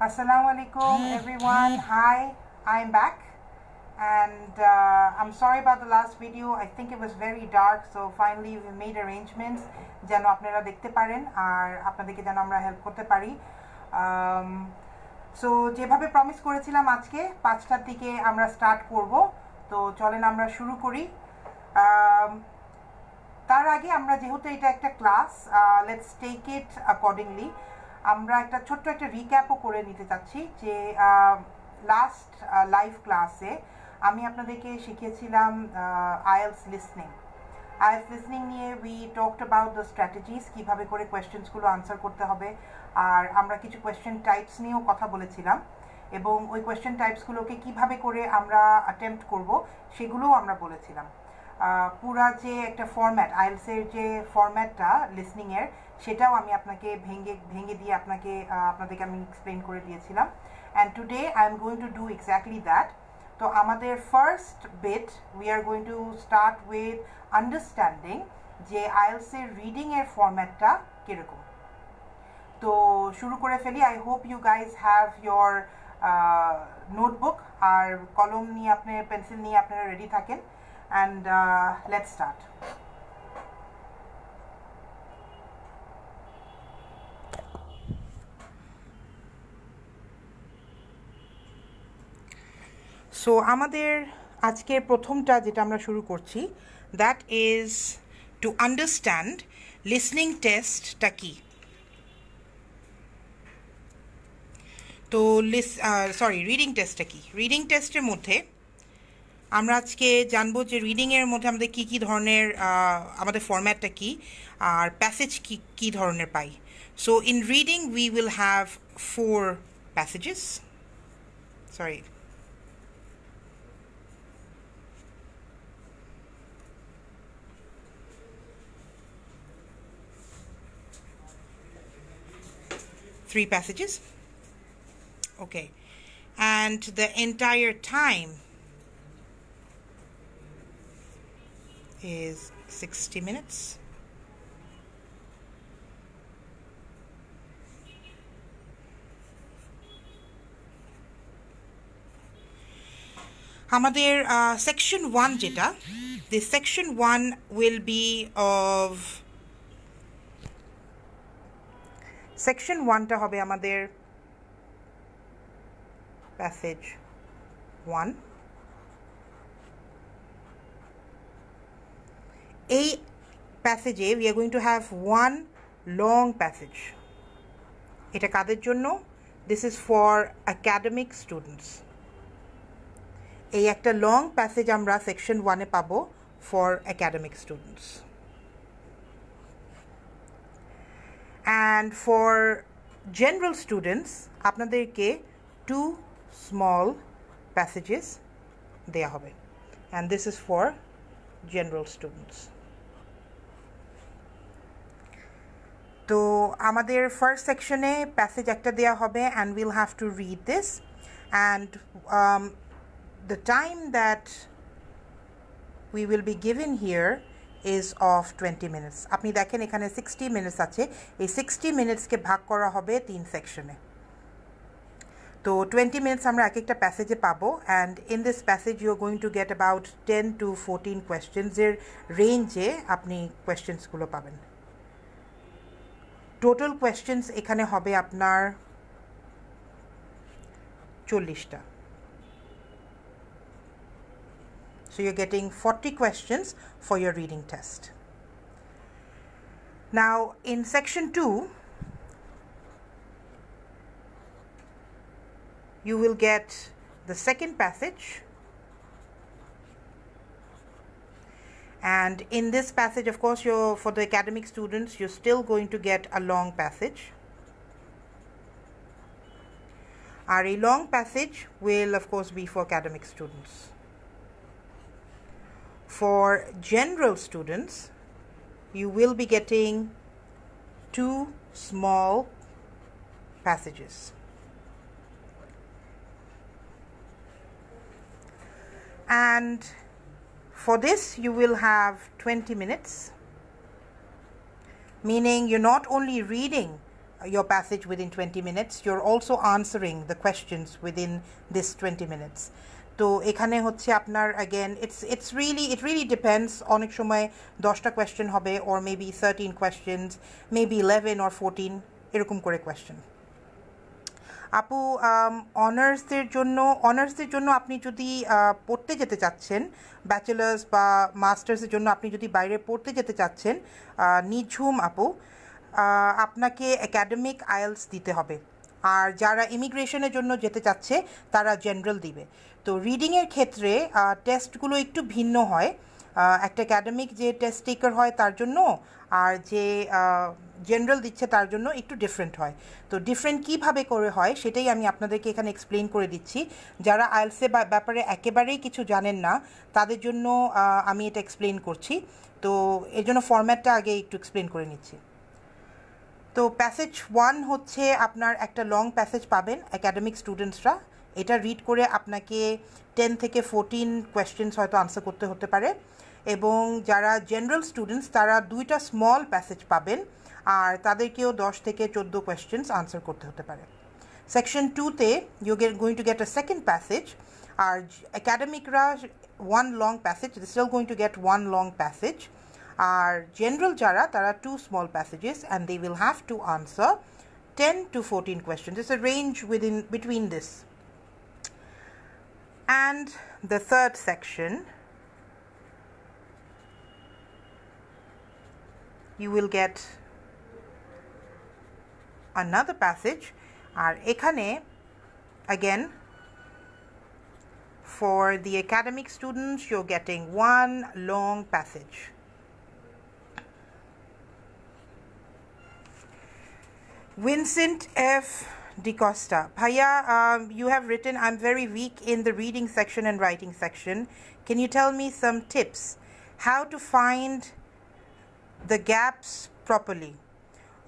Assalamu alaikum everyone. Hi, I'm back. And uh, I'm sorry about the last video. I think it was very dark. So finally we made arrangements যেন আপনারা দেখতে পারেন আর আপনাদেরকে যেন আমরা help করতে পারি সো যেভাবে প্রমিস করেছিলাম আজকে পাঁচটার দিকে আমরা স্টার্ট করব তো চলেন আমরা শুরু করি Um, তার আগে আমরা যেহেতু এটা একটা class let's take it accordingly আমরা একটা ছোট্ট একটা রিক্যাপও করে নিতে চাচ্ছি যে লাস্ট লাইভ ক্লাসে আমি আপনাদেরকে শিখিয়েছিলাম আইএলস লিসনিং আইএলস লিসনিং নিয়ে we talked about the strategies কীভাবে করে কোয়েশ্চেন্সগুলো আনসার করতে হবে। আর আমরা কিছু কোয়েশ্চেন টাইপস নিয়েও কথা বলেছিলাম। এবং ওই কোয়েশ্চেন টাইপসগুলোকে কীভাবে করে আমরা অ্যাটেম্প্ট করব, সেগুলোও আমরা বলেছিলাম। পুরা যে একটা ফরম্যাট আইএলসের যে ফরম্যাটটা লিসনিংয়ের সেটাও আমি আপনাকে ভেঙে ভেঙে দিয়ে আপনাকে আপনাদেরকে আমি এক্সপ্লেন করে দিয়েছিলাম। And today I am going to do exactly that তো আমাদের first bit we are going to start with understanding যে আইএলসের রিডিংয়ের ফরম্যাটটা কীরকম। তো শুরু করে ফেলি I hope you guys have your notebook আর কলম নিয়ে আপনি পেন্সিল নিয়ে আপনারা রেডি থাকেন। অ্যান্ড uh, let's সো আমাদের আজকের প্রথমটা যেটা আমরা শুরু করছি that is to understand listening টেস্টটা কি? তো লিস সরি রিডিং টেস্টটা কি? রিডিং টেস্টের মধ্যে আমরা আজকে জানব যে রিডিংয়ের মধ্যে আমাদের কী কী ধরনের আমাদের ফরম্যাটটা কী, আর প্যাসেজ কী কী ধরনের পাই। So in reading we will have four passages sorry three passages okay and the entire time is 60 minutes. আমাদের সেকশন ওয়ান যেটা the section one will be of section ওয়ানটা হবে আমাদের প্যাসেজ ওয়ান এই প্যাসেজে we are going to have one long passage এটা কাদের জন্য? This is for academic students এই একটা লং প্যাসেজ আমরা সেকশন ওয়ানে পাবো for academic students and for general students আপনাদেরকে টু স্মল প্যাসেজেস দেয়া হবে and this is for general students. তো আমাদের ফার্স্ট সেকশনে প্যাসেজ একটা দেওয়া হবে and will have to read this and the time that we will be given here is of twenty minutes আপনি দেখেন এখানে সিক্সটি মিনিটস আছে। এই সিক্সটি মিনিটসকে ভাগ করা হবে তিন সেকশনে তো টোয়েন্টি মিনিটস আমরা এক একটা প্যাসেজে পাবো। And in this passage you going to get about ten to fourteen কোয়েশ্চেন্সের রেঞ্জে আপনি কোয়েশ্চেন্সগুলো পাবেন। টোটাল কোয়েশ্চেন্স এখানে হবে আপনার চল্লিশটা। So you're getting 40 questions for your reading test. Now in section 2, you will get the second passage. And in this passage of course you're for the academic students you're still going to get a long passage. Our long passage will of course be for academic students for general students you will be getting two small passages and for this you will have 20 minutes meaning you're not only reading your passage within 20 minutes. You're also answering the questions within this 20 minutes. তো এখানে হচ্ছে আপনার again it's it's really it really depends অনেক সময় দশটা question হবে or maybe thirteen questions maybe eleven or fourteen এরকম করে কোয়েশ্চেন আপু অনার্সদের জন্য অনার্সদের জন্য আপনি যদি পড়তে যেতে চাচ্ছেন ব্যাচেলার্স বা মাস্টার্সের জন্য আপনি যদি বাইরে পড়তে যেতে চাচ্ছেন নিঝুম আপু আপনাকে একাডেমিক আইএলস দিতে হবে। আর যারা ইমিগ্রেশনের জন্য যেতে চাচ্ছে, তারা জেনারেল দিবে। তো রিডিংয়ের ক্ষেত্রে টেস্টগুলো একটু ভিন্ন হয়। একটা অ্যাকাডেমিক যে টেস্ট টেকার হয় তার জন্য, আর যে জেনারেল দিচ্ছে তার জন্য একটু ডিফারেন্ট হয়। তো ডিফারেন্ট কীভাবে করে হয়, সেটাই আমি আপনাদেরকে এখানে এক্সপ্লেন করে দিচ্ছি। যারা আইএলসে ব্যাপারে একেবারেই কিছু জানেন না, তাদের জন্য আমি এটা এক্সপ্লেন করছি। তো এর জন্য ফরম্যাটটা আগে একটু এক্সপ্লেন করে নিচ্ছি। তো প্যাসেজ ওয়ান হচ্ছে আপনার একটা লং প্যাসেজ পাবেন একাডেমিক স্টুডেন্টসরা এটা রিড করে আপনাকে টেন থেকে ফোরটিন কোয়েশ্চেন্স হয়তো আনসার করতে হতে পারে। এবং যারা জেনারেল স্টুডেন্টস তারা দুইটা স্মল প্যাসেজ পাবেন আর তাদেরকেও দশ থেকে চোদ্দ কোয়েশ্চেন্স আনসার করতে হতে পারে। সেকশন টুতে you get going to get a second passage R একাডেমিকরা one long passage still going to get one long passage R general যারা তারা two small passages and they will have to answer 10 to 14 questions. It's a range within between this. And the third section you will get another passage আর এখানে again for the academic students you're getting one long passage Vincent F. DeCosta. Paya, um, you have written, I'm very weak in the reading section and writing section. Can you tell me some tips? How to find the gaps properly?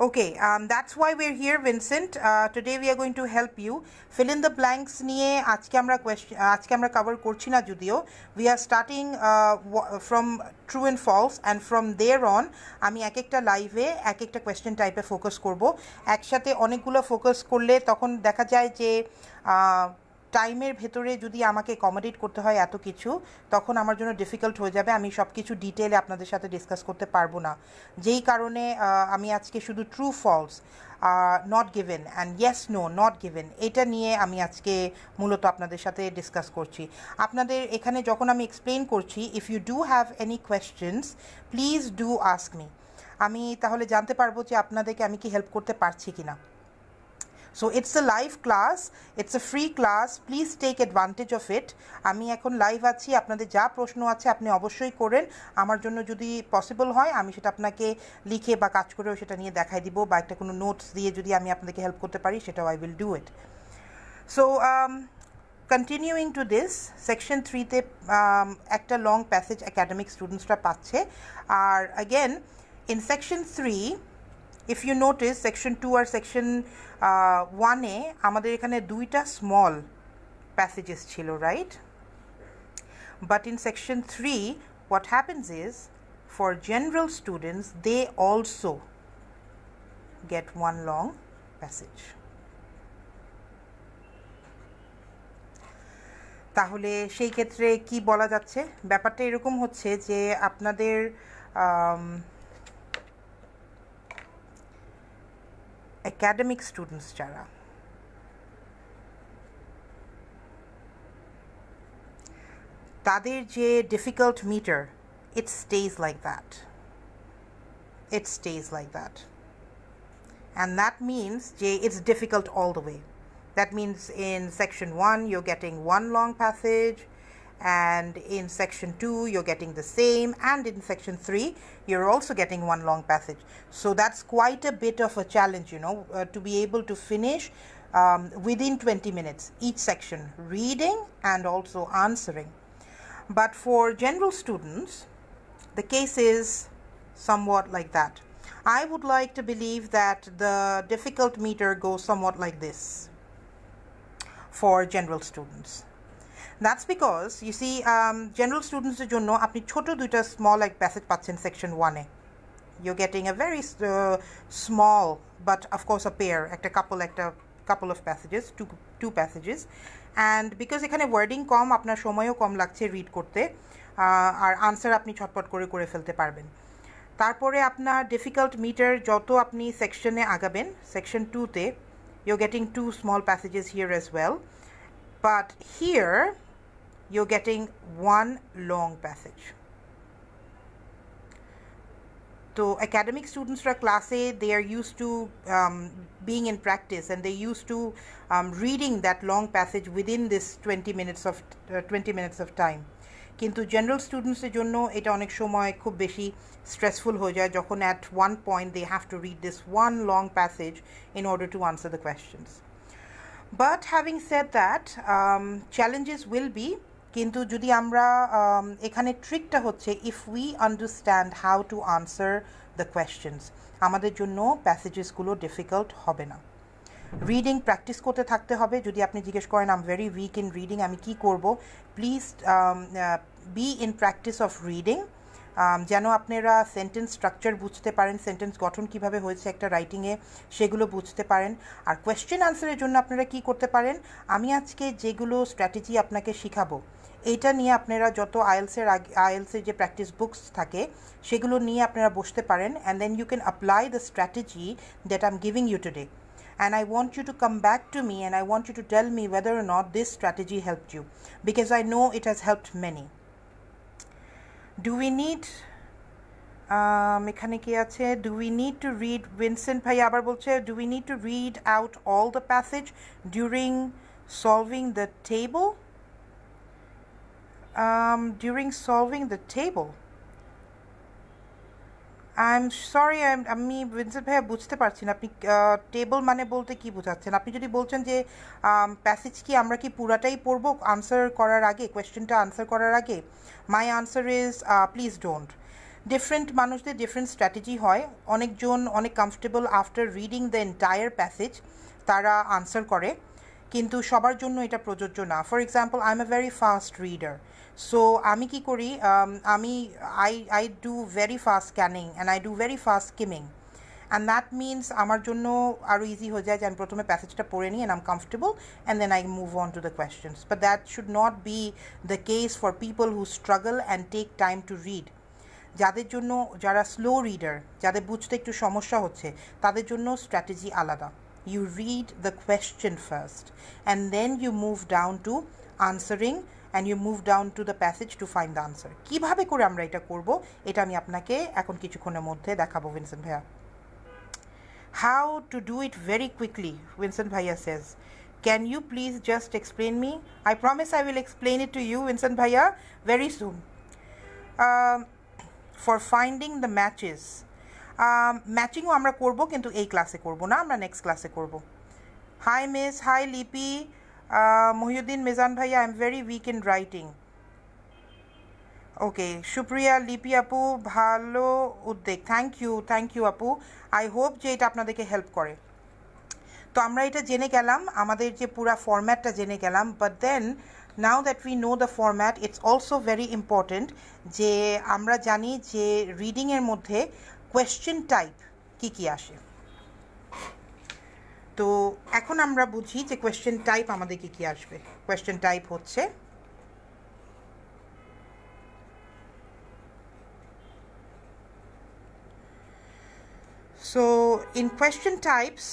Okay, um, that's why we're here, Vincent. Uh, today we are going to help you. Fill in the blanks নিয়ে আজকে আমরা question আজকে আমরা cover করছি না যদিও we are starting uh, from true and false and from there on আমি এক একটা লাইভে এক একটা কোয়েশ্চেন টাইপে ফোকাস করব একসাথে অনেকগুলো ফোকাস করলে তখন দেখা যায় যে টাইমের ভেতরে যদি আমাকে অ্যাকোমোডেট করতে হয় এত কিছু, তখন আমার জন্য ডিফিকাল্ট হয়ে যাবে। আমি সব কিছু ডিটেলে আপনাদের সাথে ডিসকাস করতে পারব না। যেই কারণে আমি আজকে শুধু true false not given and yes no not given এটা নিয়ে আমি আজকে মূলত আপনাদের সাথে ডিসকাস করছি। আপনাদের এখানে যখন আমি এক্সপ্লেন করছি if you do have any questions please do ask me আমি তাহলে জানতে পারব যে আপনাদেরকে আমি কি হেল্প করতে পারছি কি না so it's a live class it's a free class please take advantage of it আমি এখন লাইভ আছি, আপনাদের যা প্রশ্ন আছে আপনি অবশ্যই করেন। আমার জন্য যদি পসিবল হয়, আমি সেটা আপনাকে লিখে বা কাজ করেও সেটা নিয়ে দেখাই দিব বা একটা কোনো নোটস দিয়ে যদি আমি আপনাদেরকে হেল্প করতে পারি, সেটাও I will do it so continuing to this section থ্রিতে একটা লং প্যাসেজ একাডেমিক স্টুডেন্টসরা পাচ্ছে। আর again in section three if you notice section two R section ওয়ানে আমাদের এখানে দুইটা স্মল প্যাসেজেস ছিল right but in section three what happens is, for general students, they also get one long passage. তাহলে সেই ক্ষেত্রে কি বলা যাচ্ছে? ব্যাপারটা এরকম হচ্ছে যে আপনাদের একাডেমিক স্টুডেন্টস যারা তাদের যে difficult matter it stays like that. It stays like that. And that means J it's difficult all the way. That means in section 1 you're getting one long passage and in section 2 you're getting the same and in section 3 you're also getting one long passage. So that's quite a bit of a challenge you know uh, to be able to finish um, within 20 minutes each section reading and also answering. But for general students the case is somewhat like that. I would like to believe that the difficult meter goes somewhat like this for general students. That's because you see um, general students এর জন্য আপনি ছোট দুইটা small like passage পাচ্ছেন section 1 A you're getting a very uh, small but of course a pair একটা couple একটা couple of passages two two passages and because এখানে wording কম আপনার সময়ও কম লাগছে রিড করতে আর আনসার আপনি ছটপট করে করে ফেলতে পারবেন তারপরে আপনার ডিফিকাল্ট মিটার যত আপনি সেকশনে আগাবেন সেকশন টুতে you're getting two small passages here as well but here you're getting one long passage so academic students for class A they are used to um, being in practice and they used to um, reading that long passage within this 20 minutes of uh, 20 minutes of time কিন্তু general স্টুডেন্টসের জন্য এটা অনেক সময় খুব বেশি stressful হয়ে যায় যখন at one point they have to read this one long passage in order to answer the questions but having said that challenges will be কিন্তু যদি আমরা এখানে ট্রিকটা হচ্ছে if we understand how to answer the questions আমাদের জন্য প্যাসেজেসগুলো difficult হবে না। রিডিং প্র্যাকটিস করতে থাকতে হবে। যদি আপনি জিজ্ঞেস করেন am very weak in reading আমি কি করব? Please be in practice of reading যেন আপনারা সেন্টেন্স স্ট্রাকচার বুঝতে পারেন সেন্টেন্স গঠন কীভাবে হয়েছে একটা রাইটিংয়ে সেগুলো বুঝতে পারেন। আর কোয়েশ্চেন আনসারের জন্য আপনারা কি করতে পারেন? আমি আজকে যেগুলো স্ট্র্যাটেজি আপনাকে শিখাবো এইটা নিয়ে আপনারা যত আইএলসের আগে আইএলসের যে প্র্যাকটিস বুকস থাকে সেগুলো নিয়ে আপনারা বসতে পারেন and then you can apply the strategy that I am giving you today and I want you to come back to me and I want you to tell me whether or not this strategy helped you because I know it has helped many. Do we need এখানে কি আছে do we need to read Vincent ভাই আবার বলছে do we need to read out all the passage during solving the table during solving the table I am sorry আমি Vincent ভাইয়া বুঝতে পারছি না। আপনি টেবল মানে বলতে কি বোঝাচ্ছেন? আপনি যদি বলছেন যে প্যাসেজ কি আমরা কি পুরাটাই পড়ব আনসার করার আগে কোয়েশ্চেনটা আনসার করার আগে? My answer is please don't different মানুষদের ডিফারেন্ট স্ট্র্যাটেজি হয়। অনেকজন অনেক comfortable after reading the entire passage তারা আনসার করে। কিন্তু সবার জন্য এটা প্রযোজ্য না। For example I am a very fast reader so আমি কি করি আমি I I do very fast scanning and I do very fast skimming and that means আমার জন্য আরও ইজি হয়ে যায় যে আমি প্রথমে প্যাসেজটা পড়ে নিই and I'm comfortable and then I move on to the questions but that should not be the case for people who struggle and take time to read যাদের জন্য যারা স্লো রিডার যাদের বুঝতে একটু সমস্যা হচ্ছে তাদের জন্য স্ট্র্যাটেজি আলাদা you read the question first and then you move down to answering and you move down to the passage to find the answer কীভাবে করে আমরা এটা করব এটা আমি আপনাকে এখন কিছুক্ষণের মধ্যে দেখাবো ভিনসেন্ট ভাইয়া how to do it very quickly Vincent ভাইয়া says can you please just explain me I promise I will explain it to you Vincent ভাইয়া very soon for finding the matches ম্যাচিংও আমরা করব কিন্তু এই ক্লাসে করব না আমরা নেক্সট ক্লাসে করব হাই মিস হাই লিপি Mohiuddin Mizan ভাইয়া I am very weak in writing okay Supriya Lipi আপু ভালো উদ্বেগ থ্যাংক ইউ থ্যাংক ইউ আপু আই হোপ যে এটা আপনাদেরকে হেল্প করে। তো আমরা এটা জেনে গেলাম, আমাদের যে পুরা ফরম্যাটটা জেনে গেলাম but then now that we know the format it's also very important যে আমরা জানি যে রিডিংয়ের মধ্যে কোয়েশ্চেন টাইপ কী কী আসে। তো এখন আমরা বুঝি যে কোয়েশ্চেন টাইপ আমাদের কি কী আসবে? কোয়েশ্চেন টাইপ হচ্ছে সো ইন কোয়েশ্চেন টাইপস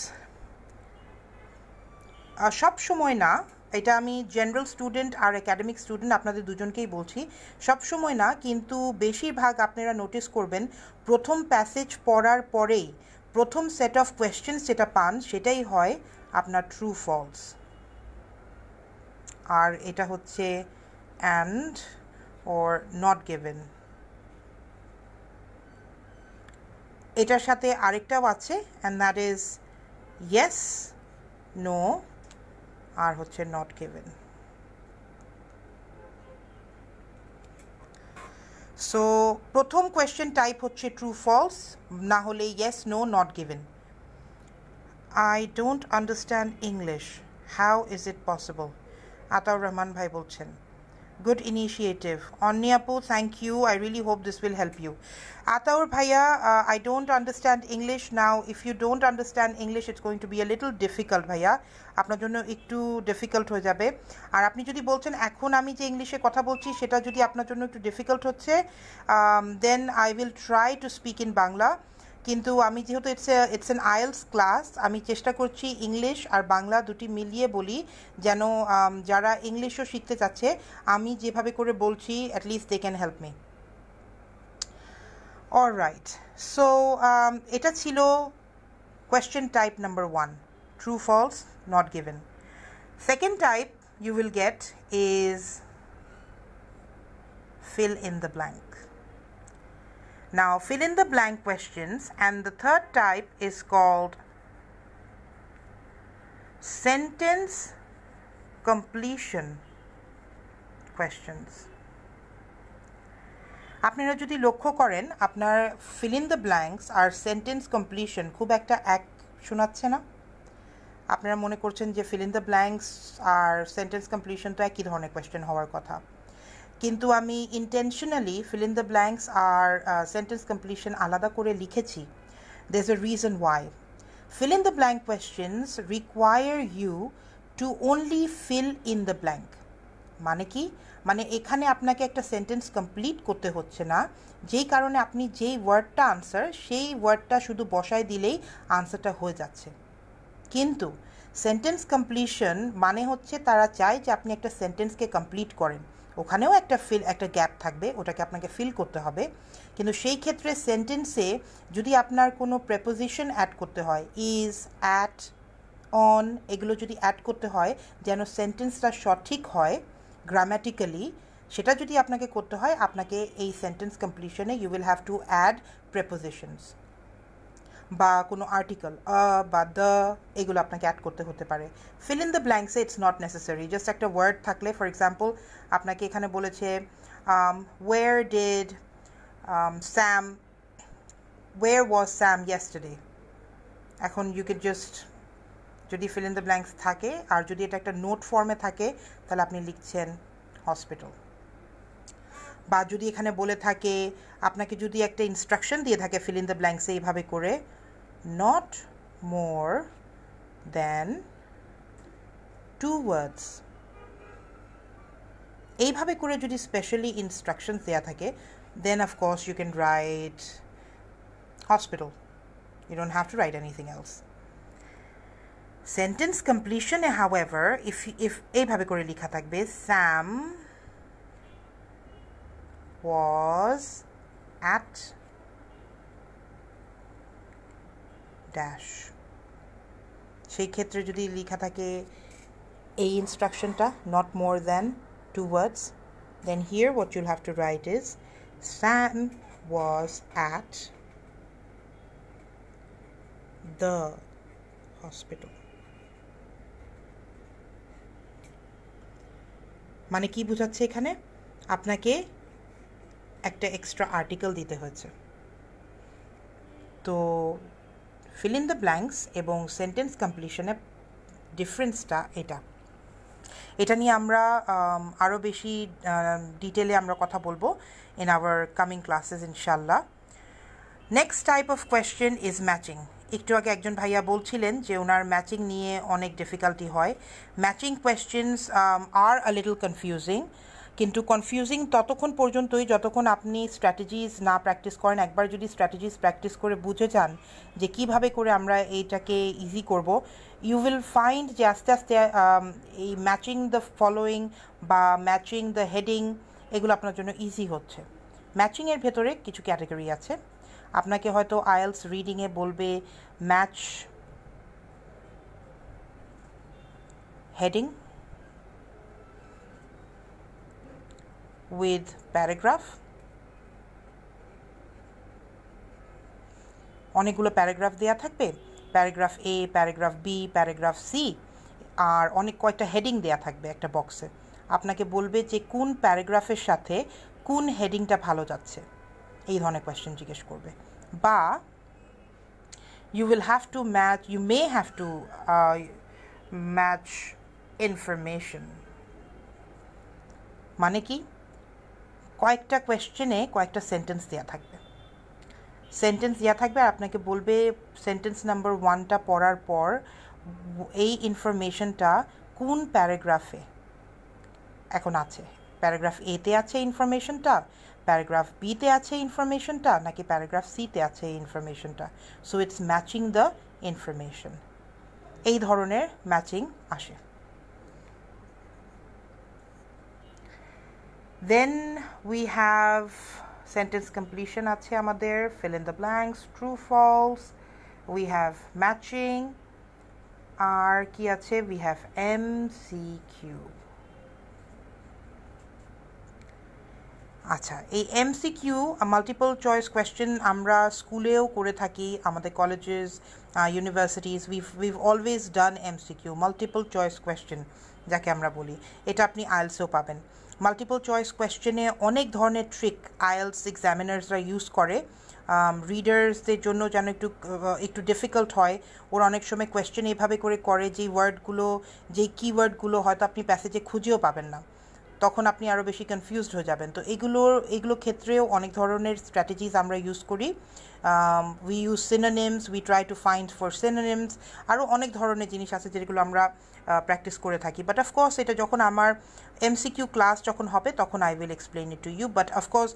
সব সময় না, এটা আমি জেনারেল স্টুডেন্ট আর একাডেমিক স্টুডেন্ট আপনাদের দুজনকেই বলছি, সব সময় না, কিন্তু বেশিরভাগ আপনারা নোটিস করবেন প্রথম প্যাসেজ পড়ার পরেই প্রথম সেট অফ কোয়েশ্চেন্স যেটা পান সেটাই হয় আপনার ট্রু ফলস আর এটা হচ্ছে অ্যান্ড ওর নট গেভেন এটার সাথে আরেকটাও আছে and that is yes no আর হচ্ছে নট গিভেন সো প্রথম কোয়েশ্চেন টাইপ হচ্ছে ট্রু ফলস না হলে yes no not given I don't understand English how is it possible Ataur Rahman ভাই বলছেন good initiative onniapu thank you i really hope this will help you ataur bhaiya uh, i don't understand english now if you don't understand english it's going to be a little difficult ভাইয়া আপনার জন্য একটু difficult হয়ে যাবে আর আপনি যদি বলছেন এখন আমি যে ইংলিশে কথা বলছি সেটা যদি আপনার জন্য একটু ডিফিকাল্ট হচ্ছে then I will try to speak in Bangla কিন্তু আমি যেহেতু it's it's an IELTS class আমি চেষ্টা করছি ইংলিশ আর বাংলা দুটি মিলিয়ে বলি, যেন যারা ইংলিশও শিখতে চাচ্ছে, আমি যেভাবে করে বলছি at least they can help me all right so এটা ছিল question type number one true false not given second type you will get is fill in the blank. Now fill in the blank questions and the third type is called sentence completion questions. আপনারা যদি লক্ষ্য করেন আপনার fill in the blanks আর sentence completion খুব একটা এক শোনাচ্ছে না আপনারা মনে করছেন যে ফিল ইন দ্য ব্ল্যাঙ্কস আর সেন্টেন্স কমপ্লিশন তো একই ধরনের কোয়েশ্চেন হওয়ার কথা কিন্তু আমি intentionally fill in the blanks R sentence completion আলাদা করে লিখেছি। There a reason why fill in the blank questions require you to only fill in the blank মানে কি? মানে এখানে আপনাকে একটা সেন্টেন্স কমপ্লিট করতে হচ্ছে না। যেই কারণে আপনি যেই ওয়ার্ডটা আনসার সেই ওয়ার্ডটা শুধু বসায় দিলেই আনসারটা হয়ে যাচ্ছে। কিন্তু সেন্টেন্স কমপ্লিশন মানে হচ্ছে তারা চায় যে আপনি একটা সেন্টেন্সকে কমপ্লিট করেন। ওখানেও একটা ফিল একটা গ্যাপ থাকবে, ওটাকে আপনাকে ফিল করতে হবে। কিন্তু সেই ক্ষেত্রে সেন্টেন্সে যদি আপনার কোনো প্রেপোজিশন অ্যাড করতে হয় ইজ অ্যাট অন এগুলো যদি অ্যাড করতে হয়, যেন সেন্টেন্সটা সঠিক হয় গ্রামাটিক্যালি সেটা যদি আপনাকে করতে হয়, আপনাকে এই sentence কমপ্লিশনে you will have to add prepositions বা কোনো আর্টিকেল বা দ্য এগুলো আপনাকে অ্যাড করতে হতে পারে। ফিল ইন দ্য ব্ল্যাঙ্কসে ইটস নট নেসেসারি জাস্ট একটা ওয়ার্ড থাকলে ফর এক্সাম্পল আপনাকে এখানে বলেছে where did Sam where was Sam yesterday এখন ইউ ক্যান জাস্ট যদি ফিল ইন দ্য ব্ল্যাঙ্কস থাকে, আর যদি এটা একটা নোট ফর্মে থাকে, তাহলে আপনি লিখছেন হসপিটাল বা যদি এখানে বলে থাকে, আপনাকে যদি একটা ইনস্ট্রাকশন দিয়ে থাকে ফিল ইন দ্য ব্ল্যাঙ্কসে এইভাবে করে not more than two words এইভাবে করে যদি স্পেশালি ইনস্ট্রাকশনস দেওয়া থাকে then of course you can write hospital you don't have to write anything else sentence completion however if if এইভাবে করে লেখা থাকবে sam was at ড্যাশ সেই ক্ষেত্রে যদি লেখা থাকে এই ইনস্ট্রাকশনটা not more than two words then here what you'll have to write is Sam was at the hospital মানে কি বোঝাচ্ছে এখানে আপনাকে একটা এক্সট্রা আর্টিকেল দিতে হয়েছে তো ফিল ইন দ্য ব্ল্যাঙ্কস এবং সেন্টেন্স কমপ্লিশনের ডিফারেন্সটা এটা। এটা নিয়ে আমরা আরও বেশি ডিটেলে আমরা কথা বলব ইন আওয়ার কামিং ক্লাসেস ইনশাল্লাহ next type of question is matching একটু আগে একজন ভাইয়া বলছিলেন যে ওনার ম্যাচিং নিয়ে অনেক ডিফিকাল্টি হয়। Matching questions are a little confusing কিন্তু কনফিউজিং ততক্ষণ পর্যন্তই যতক্ষণ আপনি স্ট্র্যাটেজিস না প্র্যাকটিস করেন, একবার যদি স্ট্র্যাটেজিস প্র্যাকটিস করে বুঝে যান যে কীভাবে করে আমরা এইটাকে ইজি করব ইউ উইল ফাইন্ড যে আস্তে আস্তে এই ম্যাচিং দ্য ফলোয়িং বা ম্যাচিং দ্য হেডিং এগুলো আপনার জন্য ইজি হচ্ছে। ম্যাচিংয়ের ভেতরে কিছু ক্যাটাগরি আছে। আপনাকে হয়তো আয়েলস রিডিংয়ে বলবে ম্যাচ হেডিং with paragraph. অনেকগুলো প্যারাগ্রাফ দেওয়া থাকবে। Paragraph A paragraph B paragraph C আর অনেক কয়েকটা হেডিং দেওয়া থাকবে একটা বক্সে আপনাকে বলবে যে কোন প্যারাগ্রাফের সাথে কোন হেডিংটা ভালো যাচ্ছে। এই ধরনের কোয়েশ্চেন জিজ্ঞেস করবে। বা you will have to match you may have to match information মানে কি? কয়েকটা কোয়েশ্চেনে কয়েকটা সেন্টেন্স দেওয়া থাকবে। সেন্টেন্স দেওয়া থাকবে আর আপনাকে বলবে সেন্টেন্স নাম্বার ওয়ানটা পড়ার পর এই ইনফরমেশনটা কোন প্যারাগ্রাফে এখন আছে? প্যারাগ্রাফ এতে আছে ইনফরমেশনটা প্যারাগ্রাফ বিতে আছে ইনফরমেশনটা নাকি প্যারাগ্রাফ সিতে আছে এই ইনফরমেশনটা so it's matching the information এই ধরনের ম্যাচিং আসে। then we have sentence completion আছে আমাদের fill in the blanks true false we have matching আর কি আছে we have MCQ আচ্ছা এই এমসিকিউ মাল্টিপল চয়েস কোয়েশ্চেন আমরা স্কুলেও করে থাকি আমাদের colleges universities we've we've always done MCQ multiple choice question যাকে আমরা বলি এটা আপনি আইএলসেও পাবেন মাল্টিপল চয়েস কোয়েশ্চেনে অনেক ধরনের ট্রিক আইএলস এক্সামিনার্সরা ইউজ করে। রিডার্সদের জন্য যেন একটু একটু ডিফিকাল্ট হয়। ওরা অনেক সময় কোয়েশ্চেন এভাবে করে করে যেই ওয়ার্ডগুলো যেই কিওয়ার্ডগুলো হয়তো আপনি প্যাসেজে খুঁজেও পাবেন না। তখন আপনি আরও বেশি কনফিউজড হয়ে যাবেন। তো এগুলোর, এগুলো ক্ষেত্রেও অনেক ধরনের স্ট্র্যাটেজিস আমরা ইউজ করি। We use synonyms we try to find for synonyms আরও অনেক ধরনের জিনিস আছে যেগুলো আমরা প্র্যাকটিস করে থাকি। বাট অফকোর্স এটা যখন আমার এমসিকিউ ক্লাস যখন হবে, তখন I will explain it to you but of course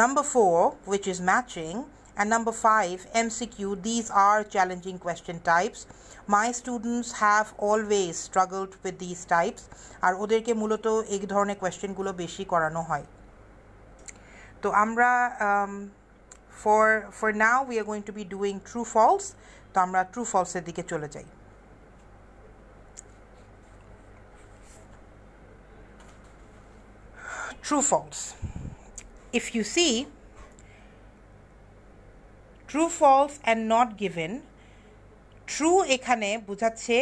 number four which is matching And number five, MCQ, these are challenging question types. My students have always struggled with these types আর ওদেরকে মূলত এই ধরনের কোয়েশ্চেনগুলো বেশি করানো হয় তো আমরা for for now we are going to be doing true false তো আমরা ট্রু ফলসের দিকে চলে যাই true false if you see true false and not given true এখানে বোঝাচ্ছে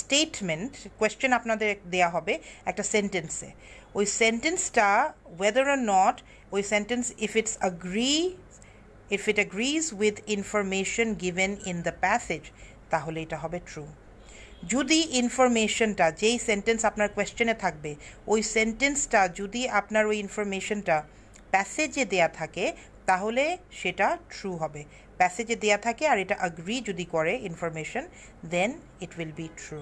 স্টেটমেন্ট কোয়েশ্চেন আপনাদের দেয়া হবে, একটা সেন্টেন্সে ওই সেন্টেন্সটা ওয়েদার আর নট ওই sentence if it's agree if it agrees with information given in the passage তাহলে এটা হবে ট্রু যদি ইনফরমেশনটা যেই সেন্টেন্স আপনার কোয়েশ্চেনে থাকবে, ওই সেন্টেন্সটা যদি আপনার ওই ইনফরমেশনটা প্যাসেজে দেয়া থাকে তাহলে সেটা ট্রু হবে। প্যাসেজে দেয়া থাকে আর এটা আগ্রি যদি করে information then it will be true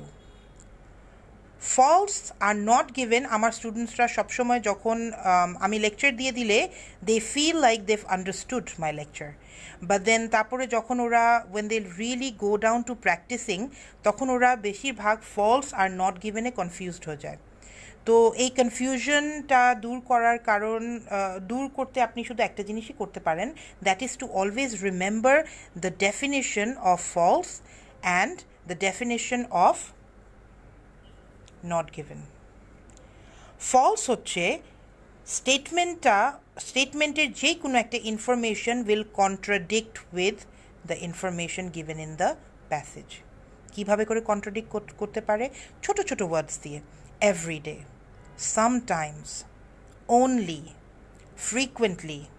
false or not given আমার স্টুডেন্টসরা সবসময় যখন, আমি লেকচার দিয়ে দিলে they feel like they've understood my lecture but then তারপরে যখন ওরা when they really go down to practicing তখন ওরা বেশিরভাগ ফলস আর নট গিভেনে কনফিউজড হয়ে যায়। তো এই কনফিউশনটা দূর করার কারণ দূর করতে আপনি শুধু একটা জিনিসই করতে পারেন that is to always remember the definition of false and the definition of not given false হচ্ছে স্টেটমেন্টটা স্টেটমেন্টের যে কোনো একটা information will contradict with the information given in the passage কীভাবে করে কন্ট্রাডিক্ট করতে পারে ছোট ছোট ওয়ার্ডস দিয়ে everyday sometimes, only, frequently,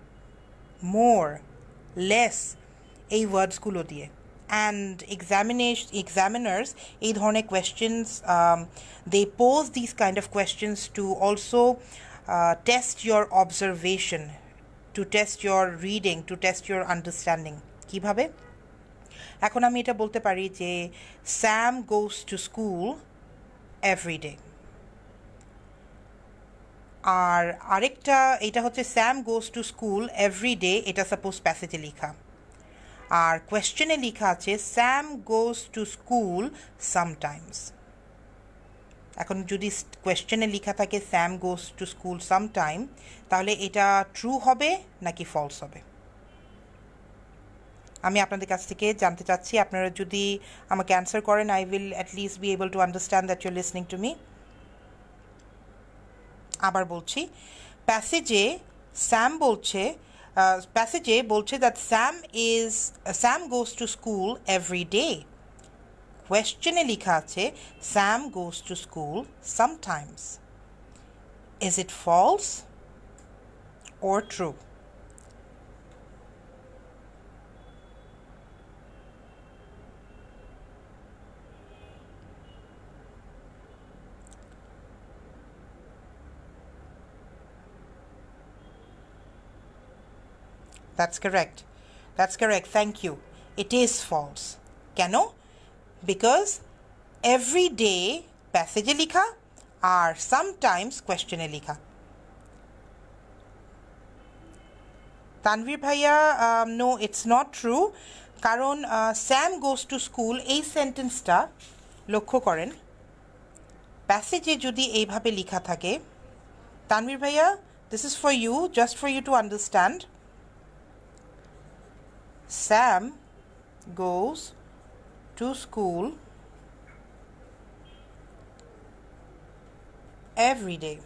more, less এই ওয়ার্ডসগুলো দিয়ে and examination examiners এই ধরনের questions um, they pose these kind of questions to also uh, test your observation to test your reading to test your understanding কিভাবে এখন আমি এটা বলতে পারি যে Sam goes to school everyday আর আরেকটা, এটা হচ্ছে Sam goes to school every day, এটা সাপোজ প্যাসেজে লেখা। আর কোয়েশ্চেনে লেখা আছে, Sam goes to school sometimes. এখন যদি কোয়েশ্চেনে লেখা থাকে, Sam goes to school sometime, তাহলে এটা ট্রু হবে নাকি ফলস হবে? আমি আপনাদের কাছ থেকে জানতে চাচ্ছি আপনারা যদি আমাকে অ্যান্সার করেন I will at least be able to understand that your listening to me আবার বলছি প্যাসেজে স্যাম বলছে প্যাসেজে বলছে that Sam is Sam goes to school every day কোয়েশ্চেনে লেখা আছে Sam goes to school sometimes is it false or true? That's correct. That's correct. Thank you. It is false. কেন because every day প্যাসেজে লেখা আর sometimes কোয়েশ্চেনে লেখা তানভীর ভাইয়া no it's not true কারণ Sam goes to school এই সেন্টেন্সটা লক্ষ্য করেন প্যাসেজে যদি এইভাবে লেখা থাকে তানভীর ভাইয়া this is for you just for you to understand Sam goes to school every day.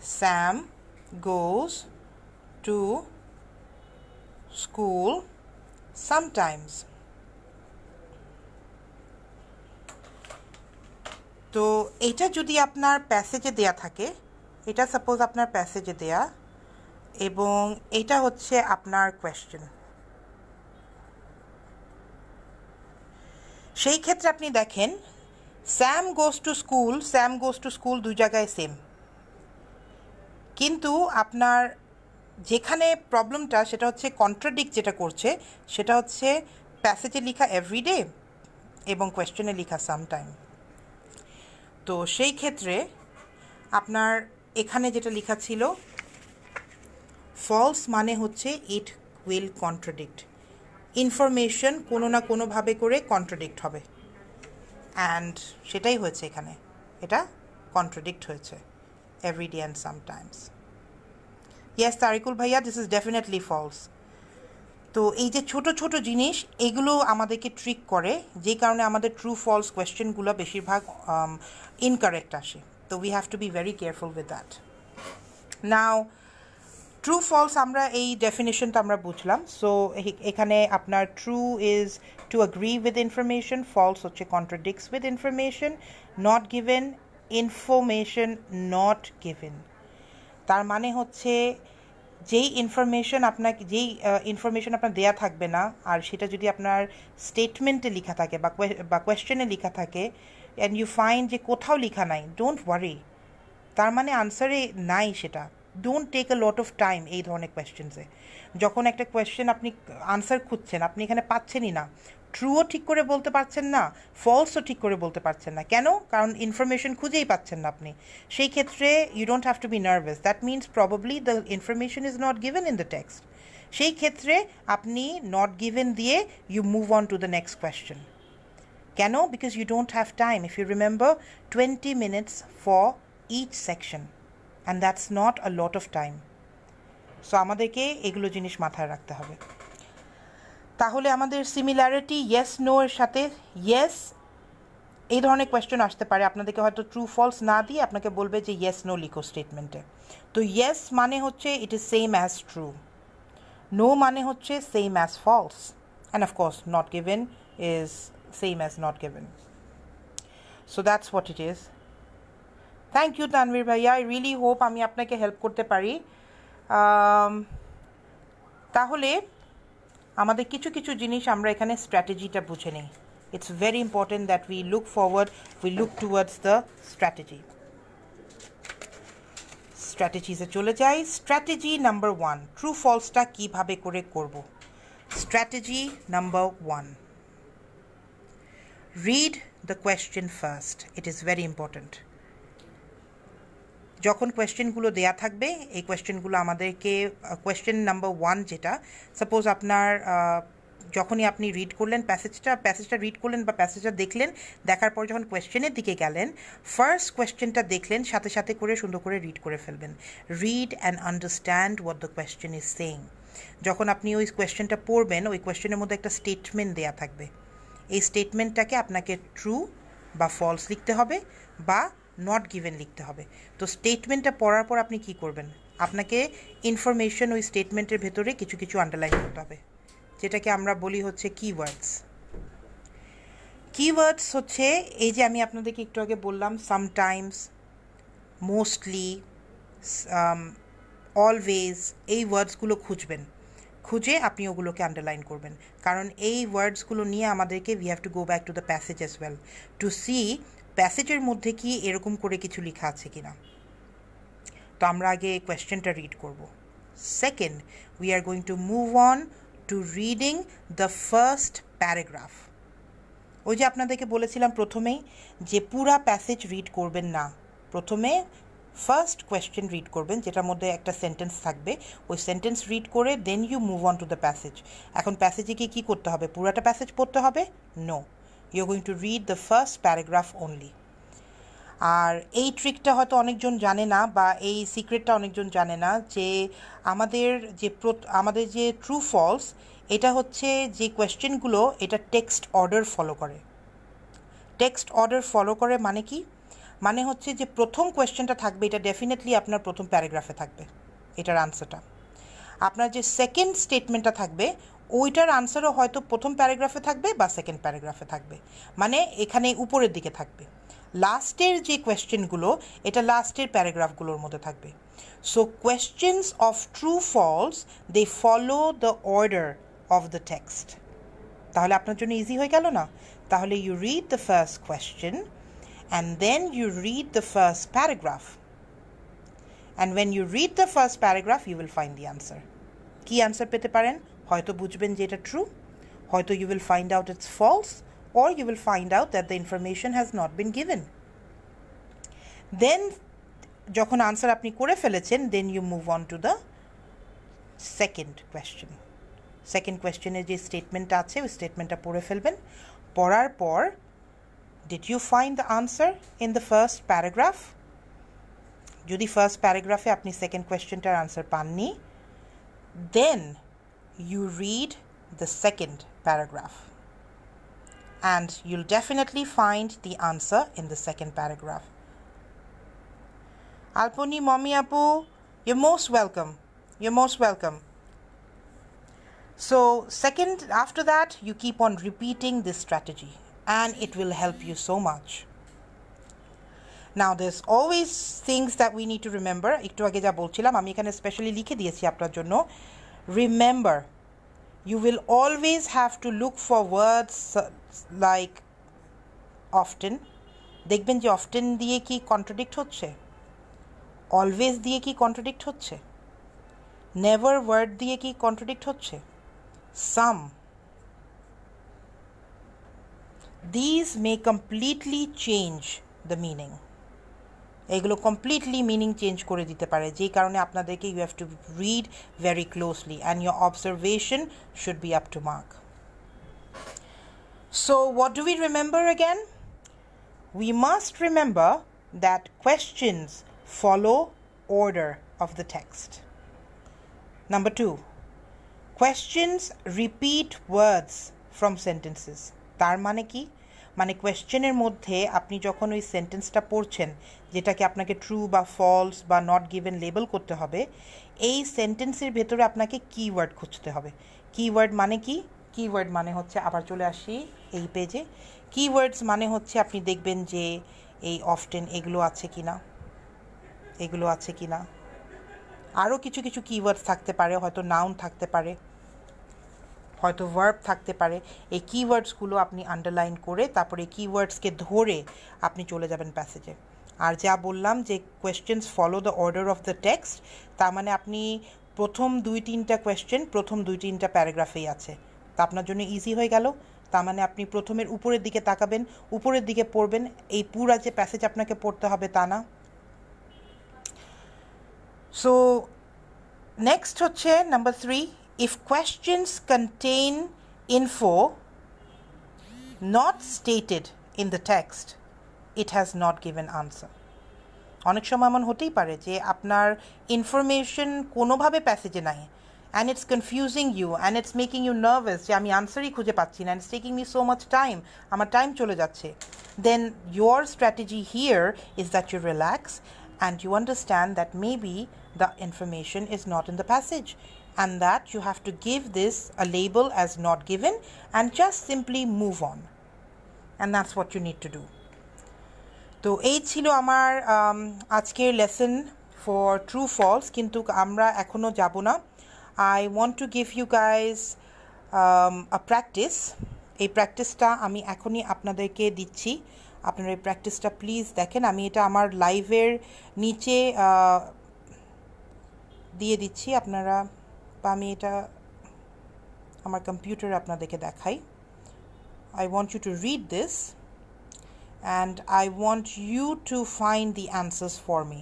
Sam goes to school sometimes. তো এটা যদি আপনার প্যাসেজে দেয়া থাকে এটা সাপোজ আপনার প্যাসেজে দেয়া এবং এটা হচ্ছে আপনার কোয়েশ্চেন সেই ক্ষেত্রে আপনি দেখেন Sam goes to school Sam goes to school দুই জায়গায় সেম কিন্তু আপনার যেখানে প্রবলেমটা সেটা হচ্ছে কন্ট্রাডিক্ট যেটা করছে, সেটা হচ্ছে প্যাসেজে লেখা এভরিডে এবং কোয়েশ্চেনে লেখা সামটাইম তো সেই ক্ষেত্রে আপনার এখানে যেটা লেখা ছিল ফলস মানে হচ্ছে ইট উইল কন্ট্রাডিক্ট ইনফরমেশন কোনো না কোনোভাবে করে কন্ট্রাডিক্ট হবে। অ্যান্ড সেটাই হয়েছে এখানে। এটা কন্ট্রাডিক্ট হয়েছে। Everyday and sometimes yes Tarikul ভাইয়া দিস ইজ ডেফিনেটলি ফলস তো এই যে ছোট ছোট জিনিস, এগুলো আমাদেরকে ট্রিক করে, যে কারণে আমাদের ট্রু ফলস কোয়েশ্চেনগুলো বেশিরভাগ ইনকারেক্ট আসে। তো we have to be very careful with that now true false আমরা এই ডেফিনেশনটা আমরা বুঝলাম। সো এখানে আপনার true is to agree with information false হচ্ছে contradicts with information not given information not given তার মানে হচ্ছে, যেই ইনফরমেশন আপনাকে, যেই ইনফরমেশন আপনার দেয়া থাকবে না, আর সেটা যদি আপনার স্টেটমেন্টে লেখা থাকে বা কোয়েশ্চেনে লেখা থাকে অ্যান্ড ইউ ফাইন্ড যে কোথাও লেখা নাই ডোন্ট ওয়ারি তার মানে আনসারে নাই সেটা। don't take a lot of time এই ধরনের কোয়েশ্চেন্সে যখন একটা কোয়েশ্চেন আপনি আনসার খুঁজছেন আপনি এখানে পাচ্ছেনই না ট্রুও ঠিক করে বলতে পারছেন না ফলসও ঠিক করে বলতে পারছেন না কেন কারণ ইনফরমেশন খুঁজেই পাচ্ছেন না আপনি সেই ক্ষেত্রে you don't have to be nervous that means probably the information is not given in the text সেই ক্ষেত্রে আপনি নট গিভেন দিয়ে you move on to the next question কেন because you don't have time if you remember twenty minutes for each section and that's not a lot of time so আমাদেরকে এগুলো জিনিস মাথায় রাখতে হবে। তাহলে আমাদের সিমিলারিটি ইয়েস নো এর সাথে ইয়েস এই ধরনের কোয়েশ্চেন আসতে পারে। আপনাদেরকে হয়তো ট্রু ফলস না দিয়ে আপনাকে বলবে যে ইয়েস নো লিখো স্টেটমেন্টে তো ইয়েস মানে হচ্ছে it is same as true no মানে হচ্ছে same as false and of course not given is same as not given so that's what it is thank you Tanvir ভাইয়া আই রিয়েলি হোপ আমি আপনাকে হেল্প করতে পারি তাহলে আমাদের কিছু কিছু জিনিস আমরা এখানে স্ট্র্যাটেজিটা বুঝে নিই it's very important that we look forward we look towards the strategy স্ট্র্যাটেজিসে চলে যাই স্ট্র্যাটেজি নাম্বার ওয়ান ট্রু ফলসটা কীভাবে করে করব strategy number one read the question first it is very important যখন কোয়েশ্চেনগুলো দেয়া থাকবে, এই কোয়েশ্চেনগুলো আমাদেরকে কোয়েশ্চেন নাম্বার ওয়ান যেটা সাপোজ আপনার যখনই আপনি রিড করলেন প্যাসেজটা প্যাসেজটা রিড করলেন বা প্যাসেজটা দেখলেন, দেখার পর যখন কোয়েশ্চেনের দিকে গেলেন ফার্স্ট কোয়েশ্চেনটা দেখলেন, সাথে সাথে করে সুন্দর করে রিড করে ফেলবেন। Read and understand what the question is saying যখন আপনি ওই কোয়েশ্চেনটা পড়বেন, ওই কোয়েশ্চেনের মধ্যে একটা স্টেটমেন্ট দেয়া থাকবে। এই স্টেটমেন্টটাকে আপনাকে ট্রু বা ফলস লিখতে হবে বা নট গিভেন লিখতে হবে। তো স্টেটমেন্টটা পড়ার পর আপনি কি করবেন? আপনাকে ইনফরমেশন ওই স্টেটমেন্টের ভেতরে কিছু কিছু আন্ডারলাইন করতে হবে। যেটাকে আমরা বলি হচ্ছে কিওয়ার্ডস কিওয়ার্ডস হচ্ছে এই যে আমি আপনাদেরকে একটু আগে বললাম সামটাইমস মোস্টলি অলওয়েজ এই ওয়ার্ডসগুলো খুঁজবেন। খুঁজে আপনি ওগুলোকে আন্ডারলাইন করবেন। কারণ এই ওয়ার্ডসগুলো নিয়ে আমাদেরকে we have to go back to the passage as well to see প্যাসেজের মধ্যে কি এরকম করে কিছু লেখা আছে কি না তো আমরা আগে কোয়েশ্চেনটা রিড করব। Second we are going to move on to reading the first paragraph ওই যে আপনাদেরকে বলেছিলাম প্রথমেই যে পুরা প্যাসেজ রিড করবেন না। প্রথমে ফার্স্ট কোয়েশ্চেন রিড করবেন, যেটার মধ্যে একটা সেন্টেন্স থাকবে। ওই সেন্টেন্স রিড করে then you move on to the passage এখন প্যাসেজে কি কী করতে হবে? পুরাটা প্যাসেজ পড়তে হবে? No you going to read the first paragraph only আর এই ট্রিকটা হয়তো অনেকজন জানে না বা এই সিক্রেটটা অনেকজন জানে না যে আমাদের যে আমাদের যে ট্রু ফলস এটা হচ্ছে যে কোয়েশ্চেনগুলো এটা টেক্সট অর্ডার ফলো করে। টেক্সট অর্ডার ফলো করে মানে কি? মানে হচ্ছে যে প্রথম কোয়েশ্চেনটা থাকবে, এটা ডেফিনেটলি আপনার প্রথম প্যারাগ্রাফে থাকবে, এটার আনসারটা আপনার যে সেকেন্ড স্টেটমেন্টটা থাকবে ওইটার আনসারও হয়তো প্রথম প্যারাগ্রাফে থাকবে বা সেকেন্ড প্যারাগ্রাফে থাকবে। মানে এখানে উপরের দিকে থাকবে। লাস্টের যে কোয়েশ্চেনগুলো এটা লাস্টের প্যারাগ্রাফগুলোর মধ্যে থাকবে। So questions of true false they follow the order of the text তাহলে আপনার জন্য ইজি হয়ে গেল না? তাহলে you read the first question and then you read the first paragraph and when you read the first paragraph you will find the answer key answer পেতে পারেন? হয়তো বুঝবেন যে এটা ট্রু হয়তো you will find out it's false or you will find out that the information has not been given. Then, যখন answer আপনি করে ফেলেছেন then you move on to the second question second কোয়েশ্চেনের যে স্টেটমেন্টটা আছে, ওই স্টেটমেন্টটা পড়ে ফেলবেন। পড়ার পর did you find the answer in the first paragraph যদি ফার্স্ট প্যারাগ্রাফে আপনি সেকেন্ড কোয়েশ্চেনটার আনসার পাননি দেন You read the second paragraph and you'll definitely find the answer in the second paragraph. Alponi Mommy Apu, you're most welcome. You're most welcome. So, second, after that, you keep on repeating this strategy and it will help you so much. Now, there's always things that we need to remember. একটু আগে যা বলছিলাম আমি এখানে specially লিখে দিয়েছি আপনার জন্য remember you will always have to look for words like often দেখবেন যে অফটেন দিয়ে কি কন্ট্রাডিক্ট হচ্ছে অলওয়েজ দিয়ে কি কন্ট্রাডিক্ট হচ্ছে নেভার ওয়ার্ড দিয়ে কি কন্ট্রাডিক্ট হচ্ছে some these may completely change the meaning এগুলো কমপ্লিটলি মিনিং চেঞ্জ করে দিতে পারে যেই কারণে আপনাদেরকে you have to read very closely and your observation should be up to mark So, what do we remember again? We must remember that questions follow order of the text. Number two, questions repeat words from sentences. তার মানে কি মানে কোয়েশ্চেনের মধ্যে আপনি যখন ওই সেন্টেন্সটা পড়ছেন যেটাকে আপনাকে ট্রু বা ফলস বা নট গিভেন লেবেল করতে হবে, এই সেন্টেন্সের ভেতরে আপনাকে কিওয়ার্ড খুঁজতে হবে। কিওয়ার্ড মানে কি? কিওয়ার্ড মানে হচ্ছে, আবার চলে আসি এই পেজে কিওয়ার্ডস মানে হচ্ছে, আপনি দেখবেন যে এই অফটেন এগুলো আছে কি না এগুলো আছে কি না আরও কিছু কিছু কিওয়ার্ডস থাকতে পারে, হয়তো নাউন থাকতে পারে, হয়তো ভার্ব থাকতে পারে। এই কিওয়ার্ডসগুলো আপনি আন্ডারলাইন করে, তারপরে কিওয়ার্ডসকে ধরে আপনি চলে যাবেন প্যাসেজে আর যা বললাম যে questions follow the order of the text তার মানে আপনি প্রথম দুই তিনটা কোয়েশ্চেন প্রথম দুই তিনটা প্যারাগ্রাফেই আছে। তা আপনার জন্য ইজি হয়ে গেল। তার মানে আপনি প্রথমের উপরের দিকে তাকাবেন, উপরের দিকে পড়বেন, এই পুরা যে প্যাসেজ আপনাকে পড়তে হবে তা না। সো নেক্সট হচ্ছে number three if questions contain info not stated in the text it has not given answer অনেক সময় এমন হতেই পারে যে আপনার ইনফরমেশন কোনোভাবে প্যাসেজে নাই and it's confusing you and it's making you nervous যে আমি আনসারই খুঁজে পাচ্ছি না and it's taking me so much time আমার টাইম চলে যাচ্ছে then your strategy here is that you relax and you understand that maybe the information is not in the passage and that you have to give this a label as not given and just simply move on and that's what you need to do তো এই ছিল আমার আজকের lesson for true false কিন্তু আমরা এখনও যাব না। I want to give you um, a practice এই প্র্যাকটিসটা আমি এখনই আপনাদেরকে দিচ্ছি। আপনারা এই প্র্যাকটিসটা প্লিজ দেখেন। আমি এটা আমার লাইভের নিচে দিয়ে দিচ্ছি। আপনারা বা আমি এটা আমার কম্পিউটারে আপনাদেরকে দেখাই। I want you to read this and I want you to find the answers for me.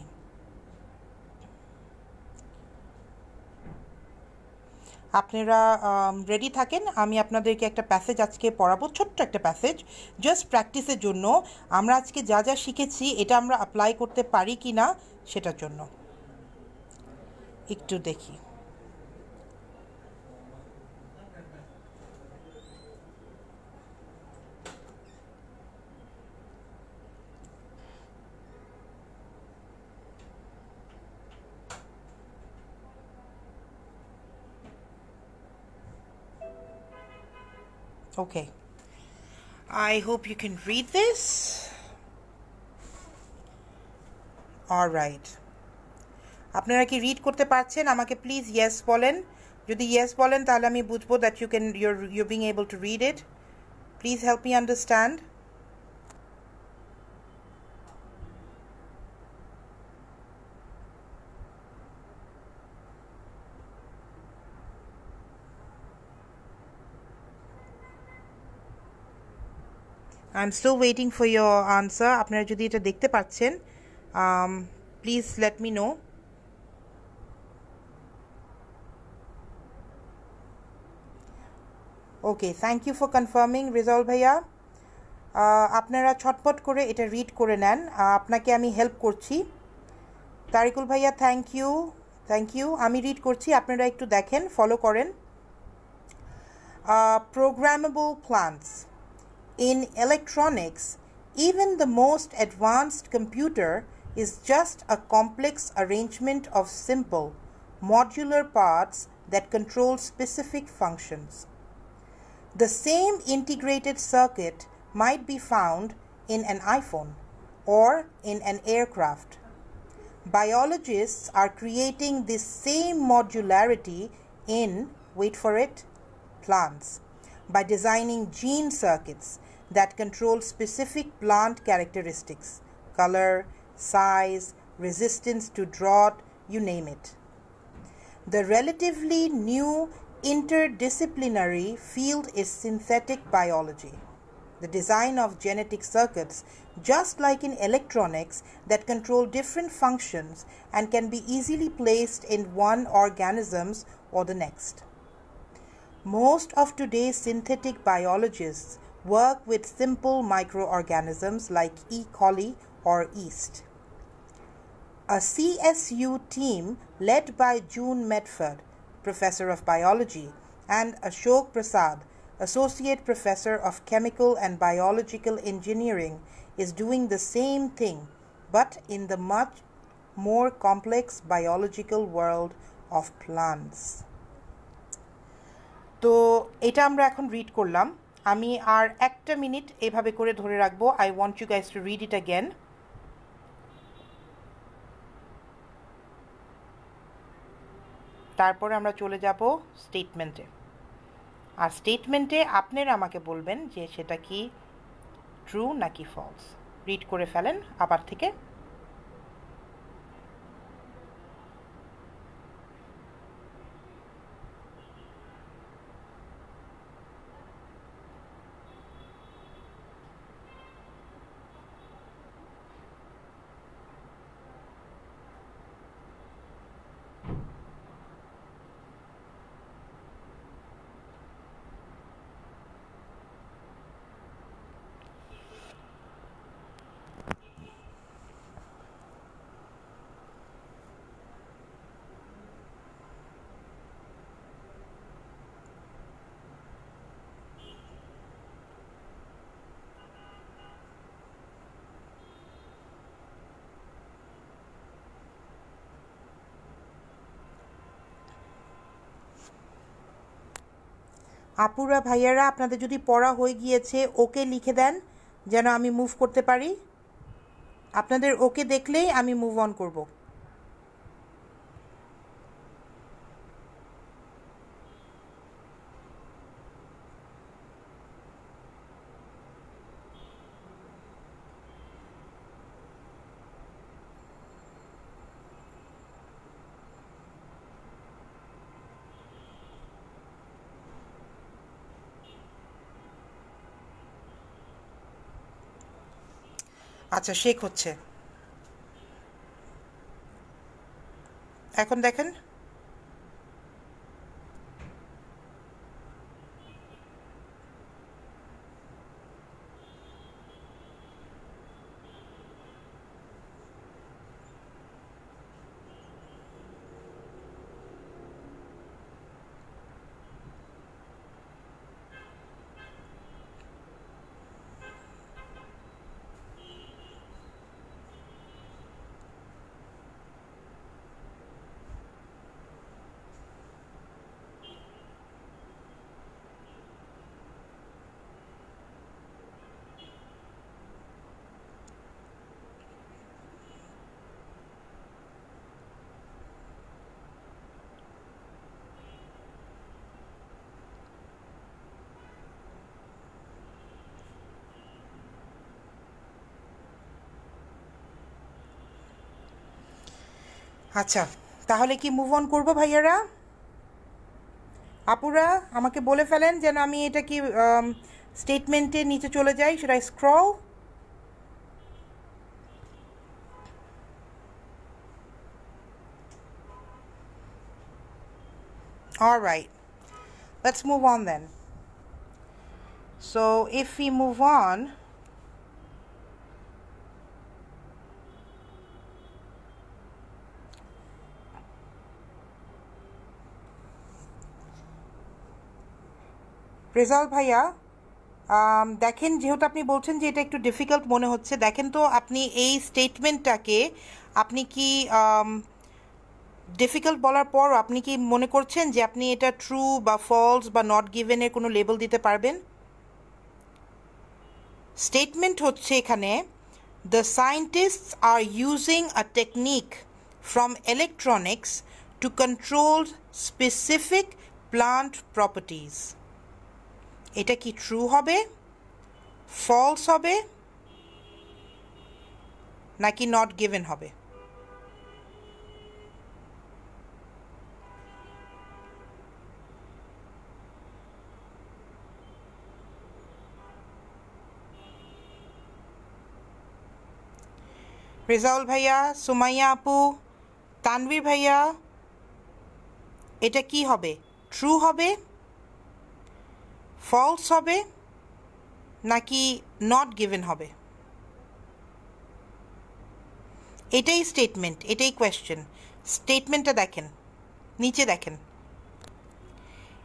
আপনারা রেডি থাকেন? আমি আপনাদেরকে একটা প্যাসেজ আজকে পড়াবো, ছোট্ট একটা প্যাসেজ জাস্ট প্র্যাকটিসের জন্য। আমরা আজকে যা যা শিখেছি, এটা আমরা অ্যাপ্লাই করতে পারি কি না সেটার জন্য। একটু দেখি। Okay. I hope you can read this. All right. আপনারা কি রিড করতে পারছেন আমাকে প্লিজ ইয়েস বলেন যদি ইয়েস বলেন তাহলে আমি বুঝবো that you can your you being able to read it please help me understand I am still waiting for your answer আপনারা যদি এটা দেখতে পাচ্ছেন please let me know okay thank you for confirming Rezaul ভাইয়া. আপনারা ছটপট করে এটা রিড করে নেন। আপনাকে আমি হেল্প করছি। তারিকুল ভাইয়া থ্যাংক ইউ থ্যাংক ইউ আমি রিড করছি, আপনারা একটু দেখেন ফলো করেন। Programmable plants In electronics, even the most advanced computer is just a complex arrangement of simple, modular parts that control specific functions. The same integrated circuit might be found in an iPhone or in an aircraft. Biologists are creating this same modularity in, wait for it, plants by designing gene circuits that control specific plant characteristics color, size, resistance to drought, you name it. The relatively new interdisciplinary field is synthetic biology. The design of genetic circuits, just like in electronics, that control different functions and can be easily placed in one organisms or the next. Most of today's synthetic biologists work with simple microorganisms like E. coli or yeast. A CSU team led by June Medford, Professor of Biology, and Ashok Prasad, Associate Professor of Chemical and Biological Engineering, is doing the same thing, but in the much more complex biological world of plants. তো এটা আমরা এখন read করলাম। আমি আর একটা minute এভাবে করে ধরে রাখব। I want you guys to read it again তারপরে আমরা চলে যাব স্টেটমেন্টে আর স্টেটমেন্টে আপনারা আমাকে বলবেন যে সেটা কি ট্রু নাকি ফলস রিড করে ফেলেন, আবার থেকে আপুরা ভাইয়ারা, আপনাদের যদি পড়া হয়ে গিয়েছে, ওকে লিখে দেন, যেন আমি মুভ করতে পারি। আপনাদের ওকে দেখলেই আমি মুভ অন করব। আচ্ছা শেক হচ্ছে। এখন দেখেন। আচ্ছা তাহলে কি মুভ অন করব ভাইয়ারা আপুরা আমাকে বলে ফেলেন যেন আমি এটা কি স্টেটমেন্টের নিচে চলে যাই সেটা All right, let's move on then. So, if we move on, Rezaul ভাইয়া দেখেন যেহেতু আপনি বলছেন যে এটা একটু ডিফিকাল্ট মনে হচ্ছে, দেখেন তো আপনি এই স্টেটমেন্টটাকে আপনি কি ডিফিকাল্ট বলার পর আপনি কি মনে করছেন যে আপনি এটা ট্রু বা ফলস বা নট গিভেনের কোনো লেবেল দিতে পারবেন? স্টেটমেন্ট হচ্ছে এখানে the scientist are using a technique from electronics to control specific plant properties এটা কি ট্রু হবে? ফলস হবে? নাকি নট গিভেন হবে? রেজাউল ভাইয়া, সুমাইয়া আপু, তানভীর ভাইয়া, এটা কি হবে? ট্রু হবে? ফলস হবে নাকি নট গিভেন হবে এটাই স্টেটমেন্ট এটাই কোয়েশ্চেন স্টেটমেন্টটা দেখেন নিচে দেখেন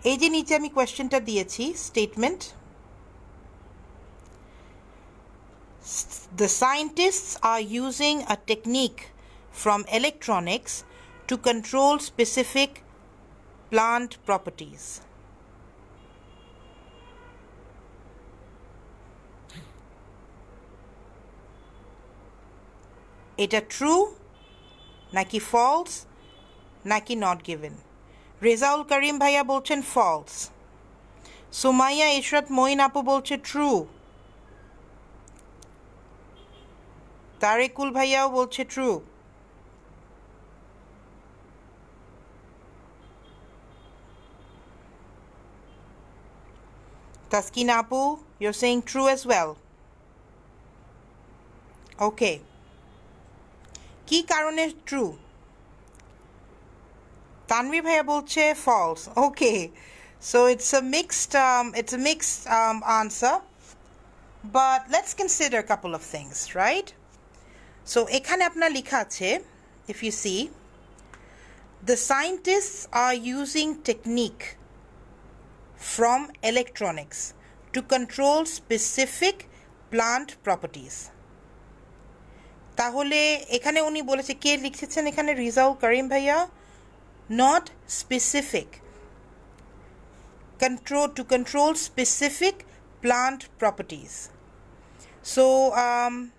এই যে নিচে আমি কোয়েশ্চেনটা দিয়েছি statement The scientists are using a technique from electronics to control specific plant properties. এটা ট্রু নাকি ফলস নাকি নট গিভেন রেজাউল করিম ভাইয়া বলছেন ফলস সুমাইয়া ইশরত মঈন আপু বলছে ট্রু তারেকুল ভাইয়াও বলছে true Taskin Apu, you're saying true as well. Okay. কি কারণে ট্রু তানভীর ভাইয়া বলছে false okay so it's a mixed it's a mixed answer but let's consider couple of things right so এখানে আপনার লেখা আছে if you see the scientist are using technique from electronics to control specific plant properties তাহলে এখানে উনি বলেছে কে লিখেছেন এখানে রিজাউ করিম ভাইয়া not specific control to control specific plant properties so um,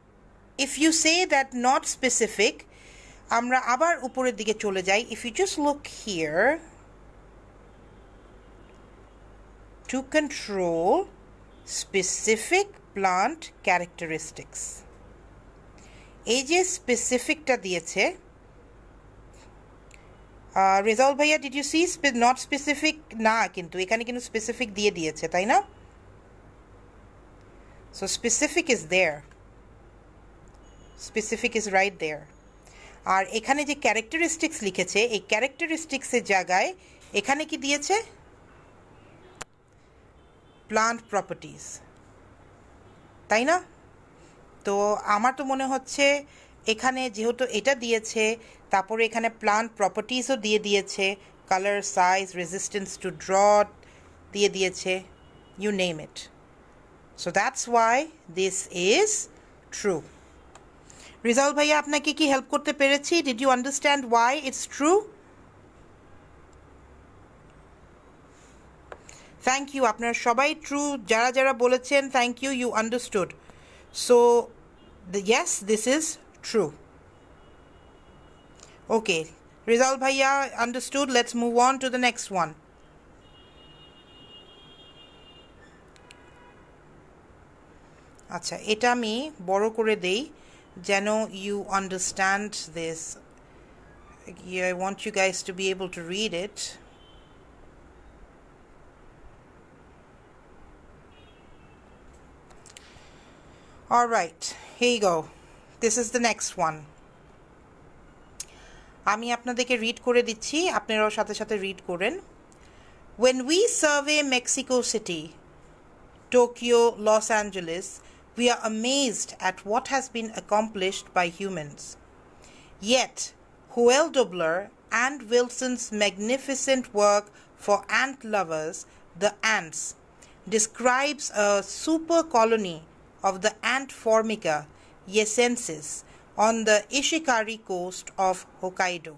if you say that not specific আমরা আবার উপরের দিকে চলে যাই if you just look here to control specific plant characteristics এই যে স্পেসিফিকটা দিয়েছে রেজাল্ট ভাইয়া did you see not specific না, কিন্তু এখানে কিন্তু স্পেসিফিক দিয়ে দিয়েছে, তাই না? So specific is there specific is right there আর এখানে যে ক্যারেক্টারিস্টিক্স লিখেছে, এই ক্যারেক্টারিস্টিক্সের জায়গায় এখানে কি দিয়েছে? প্লান্ট প্রপার্টিজ তাই না? তো আমার তো মনে হচ্ছে এখানে যেহেতু এটা দিয়েছে, তারপরে এখানে প্লান্ট প্রপার্টিসও দিয়ে দিয়েছে colour size resistance to drought দিয়ে দিয়েছে you name it so that's why this is true Rezaul ভাইয়া, আপনাকে কি হেল্প করতে পেরেছি? Did you understand why it's true thank you আপনারা সবাই ট্রু যারা যারা বলেছেন thank you you understood so yes this is true okay Rizal Bhaiya understood let's move on to the next one আচ্ছা এটা আমি বড় করে দেই যেন you understand this I want you guys to be able to read it. All right, here you go. This is the next one. আমি আপনাদেরকে read করে দিচ্ছি আপনারাও সাথে সাথে রিড করেন When we survey Mexico City, Tokyo, Los Angeles, we are amazed at what has been accomplished by humans. Yet, Joel Dobler and Wilson's magnificent work for ant lovers, The Ants, describes a super colony of the ant formica yesensis on the Ishikari coast of Hokkaido.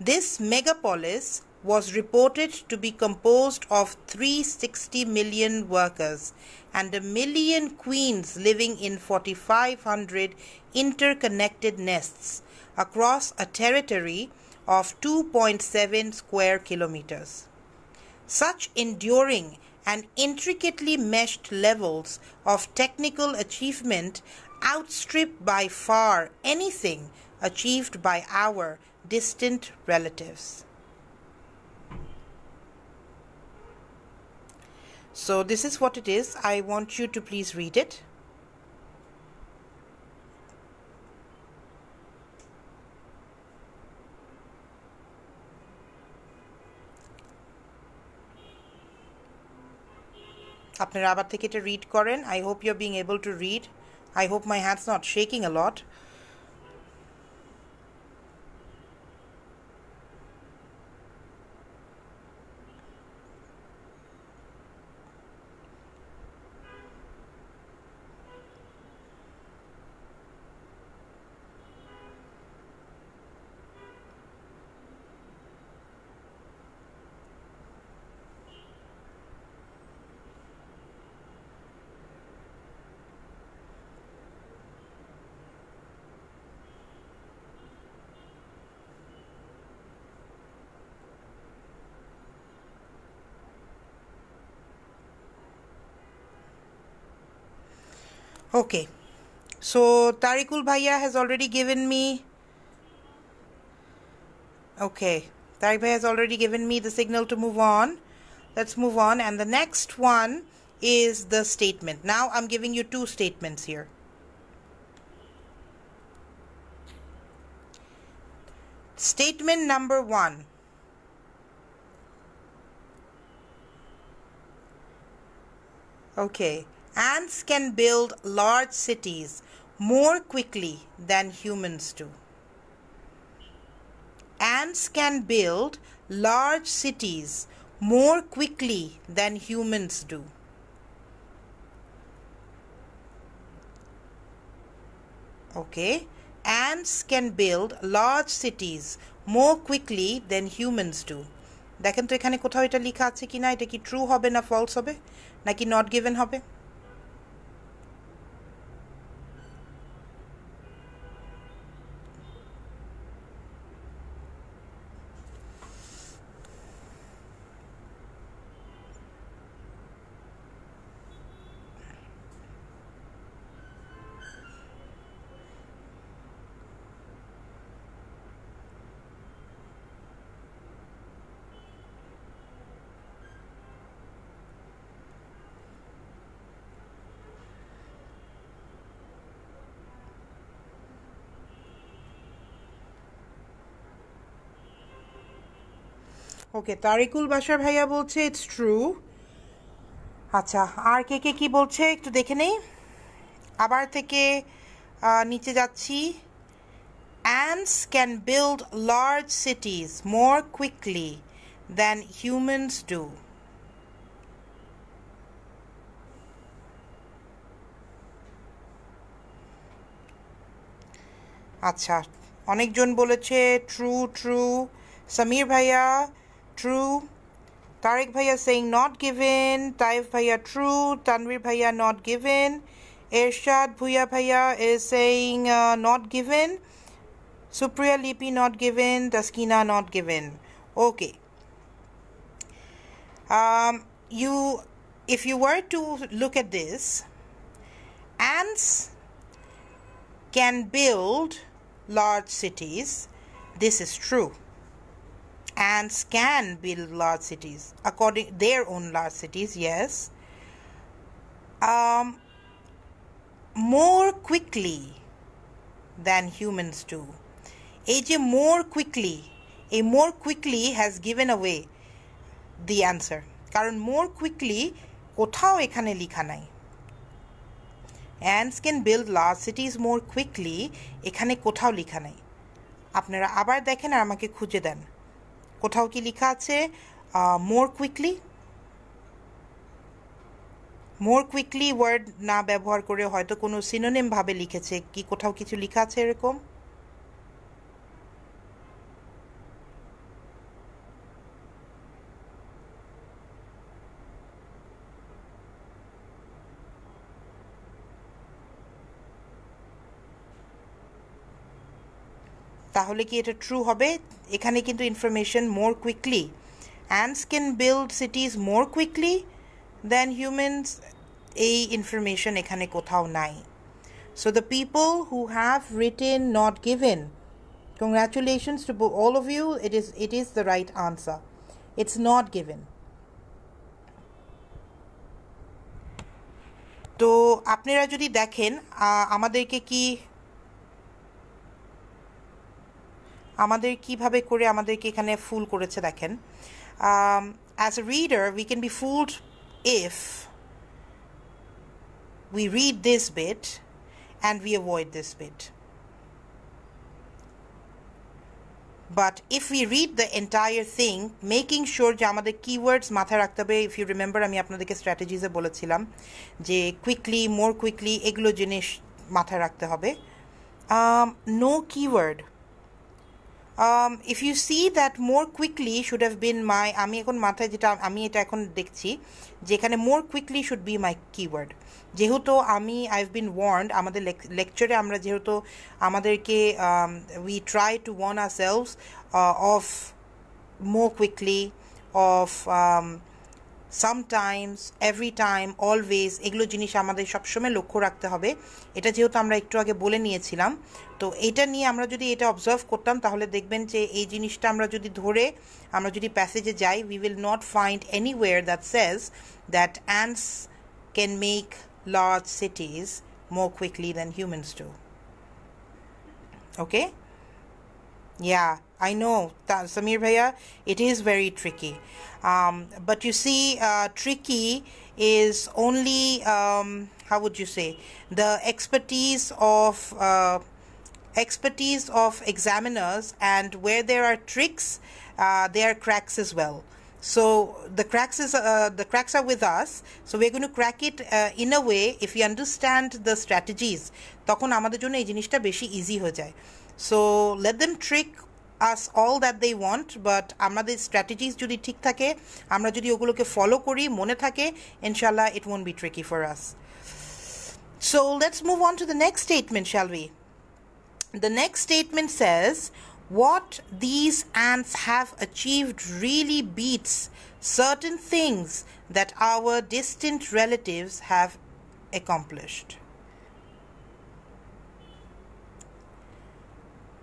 This megapolis was reported to be composed of 360 million workers and a million queens living in 4,500 interconnected nests across a territory of 2.7 square kilometers. Such enduring and intricately meshed levels of technical achievement outstrip by far anything achieved by our distant relatives. So, this is what it is. I want you to please read it. আপনারা আবার থেকে এটা read করেন I hope you are being able to read I hope my hands not shaking a Okay. So Tarikul Bhaiya has already given me. Okay. Tariq Bhaiya has already given me the signal to move on. Let's move on. And the next one is the statement. Now I'm giving you two statements here. Statement number one. Okay. Ants can build large cities more quickly than humans do. Ants can build large cities more quickly than humans do. Okay, ants can build large cities more quickly than humans do. দেখেন তো এখানে কোথাও এটা লেখা আছে কি না এটা কি ট্রু হবে না ফলস হবে নাকি নট গিভেন হবে ওকে, তারিকুল বাসার ভাইয়া বলছে ইটস ট্রু আচ্ছা আর কে কে কি বলছে একটু দেখে নেই। আবার থেকে নিচে যাচ্ছি। Ants can build large cities more quickly than humans do. আচ্ছা অনেকজন বলেছে ট্রু ট্রু সমীর ভাইয়া true. Tariq Bhaiya saying not given. Taif Bhaiya true. Tanvir Bhaiya not given. Ershad Bhuya Bhaiya is saying uh, not given. Supriya Lipi not given. Taskina not given. Okay. Um, you, if you were to look at this, ants can build large cities. This is true Ants can build large cities according their own large cities, yes. Um, more quickly than humans do. AJ more quickly, a more quickly has given away the answer. কারণ more quickly কোথাও এখানে লিখা নাই ants can build large cities more quickly এখানে কোথাও লেখা নেই আপনারা আবার দেখেন আর আমাকে খুঁজে দেন কোথাও কি লেখা আছে? More quickly more quickly word না ব্যবহার করে হয়তো কোনো সিনোনেম ভাবে লিখেছে। কি কোথাও কিছু লেখা আছে এরকম? তাহলে কি এটা ট্রু হবে এখানে কিন্তু information more quickly ants can build cities more quickly than humans এই ইনফরমেশন এখানে কোথাও নাই so the people who have written not given congratulations to all of you it is it is the right answer it's not given তো আপনারা যদি দেখেন আমাদেরকে কি আমাদের কিভাবে করে আমাদেরকে এখানে ফুল করেছে দেখেন as a reader we can be fooled if we read this bit and we avoid this bit. But if we read the entire thing, making sure যে আমাদের keywords মাথায় রাখতে হবে if you remember আমি আপনাদেরকে স্ট্র্যাটেজিসে বলেছিলাম যে কুইকলি মোর কুইকলি এগুলো জিনিস মাথায় রাখতে হবে no keyword if you see that more quickly should have been my আমি এখন মাথায় যেটা আমি এটা এখন দেখছি যেখানে more quickly should be my keyword যেহেতু আমি আই হ্যাভ বিন ওয়ার্নড আমাদের লেকচারে আমরা যেহেতু আমাদেরকে we try to warn ourselves of more quickly of sometimes every time always এগুলো জিনিস আমাদের সবসময় লক্ষ্য রাখতে হবে এটা যেহেতু আমরা একটু আগে বলে নিয়েছিলাম, তো এটা নিয়ে আমরা যদি এটা অবজার্ভ করতাম, তাহলে দেখবেন যে এই জিনিসটা আমরা যদি ধরে, আমরা যদি প্যাসেজে যাই we will not find anywhere that says that ants can make large cities more quickly than humans do. Okay? Yeah, I know, Samir Bhaiya, it is very tricky. Um, but you see, uh, tricky is only, um, how would you say, the expertise of uh, expertise of examiners and where there are tricks, uh, there are cracks as well. So the cracks is uh, the cracks are with us. So we're going to crack it uh, in a way if we understand the strategies. তখন আমাদের জন্য এই জিনিসটা বেশি easy হয়ে যায় So let them trick us all that they want but আমাদের strategies যদি ঠিক থাকে আমরা যদি ওগুলোকে ফলো করি মনে থাকে ইনশাল্লাহ it won't be tricky for us So let's move on to the next statement, shall we? The next statement says, What these ants have achieved really beats certain things that our distant relatives have accomplished.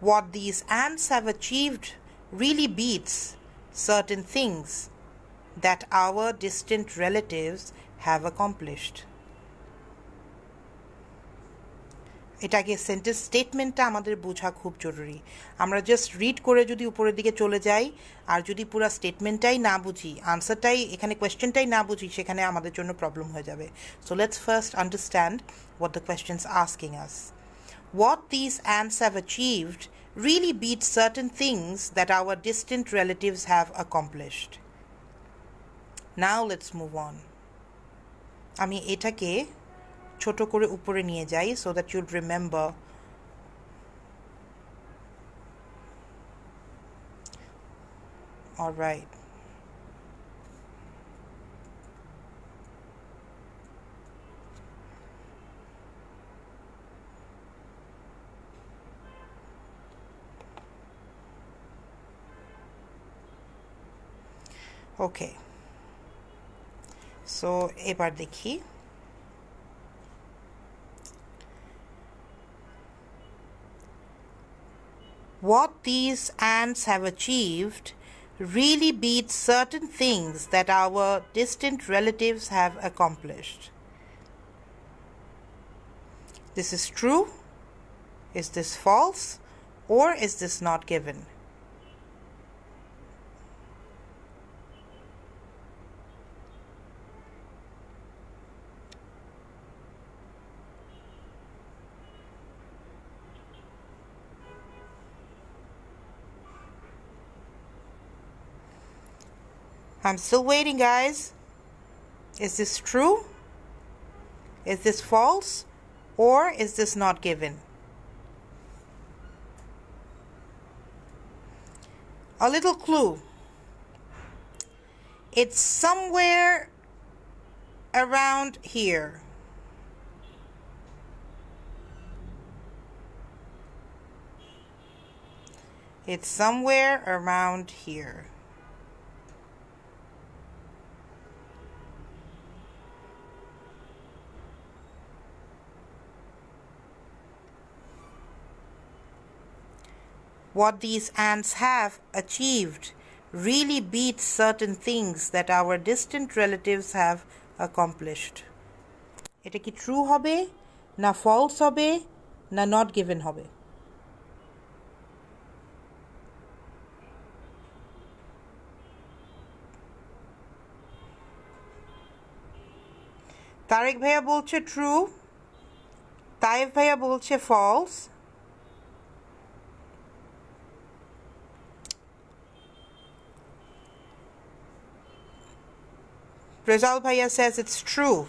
what these ants have achieved really beats certain things that our distant relatives have accomplished. এটাকে sentence স্টেটমেন্টটা আমাদের বোঝা খুব জরুরি আমরা just read করে যদি উপরের দিকে চলে যাই আর যদি পুরো স্টেটমেন্টটাই না বুঝি আনসারটাই এখানে কোয়েশ্চেনটাই না বুঝি সেখানে আমাদের জন্য প্রবলেম হয়ে যাবে so let's first understand what the question's asking us What these ants have achieved really beats certain things that our distant relatives have accomplished. Now let's move on. আমি এটাকে ছোট করে উপরে নিয়ে যাই so that you'd remember All right. Okay so এবার দেখি what these ants have achieved really beats certain things that our distant relatives have accomplished. This is true? Is this false? Or is this not given? I'm still waiting, guys. Is this true? Is this false? Or is this not given? A little clue. It's somewhere around here. It's somewhere around here. what these ants have achieved really beats certain things that our distant relatives have accomplished এটা কি true হবে না false হবে না not given হবে তারেক ভাইয়া বলছে true Taif ভাইয়া বলছে false Rizal Bhaiya says it's true.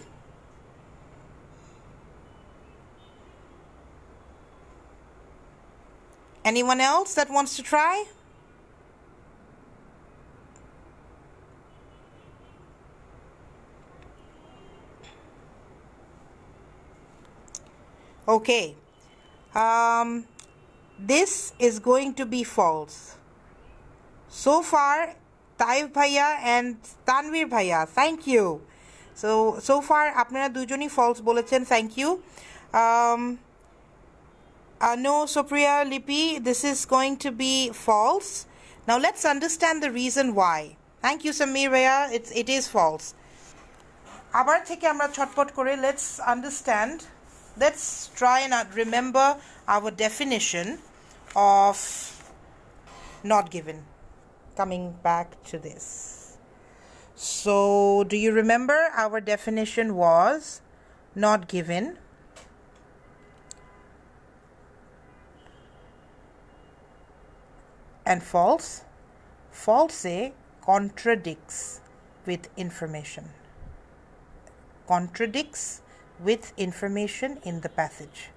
Anyone else that wants to try? Okay. Um, this is going to be false. So far, Taif ভাইয়া অ্যান্ড তানভীর ভাইয়া thank you so so far আপনারা দুজনই false বলেছেন thank you no Supriya Lipi this is going to be false now let's understand the reason why thank you Samir Raya it's it is false আবার থেকে আমরা ছটপট করে let's understand let's try and remember our definition of not given coming back to this. So, do you remember our definition was not given? And false? False contradicts with information. Contradicts with information in the passage.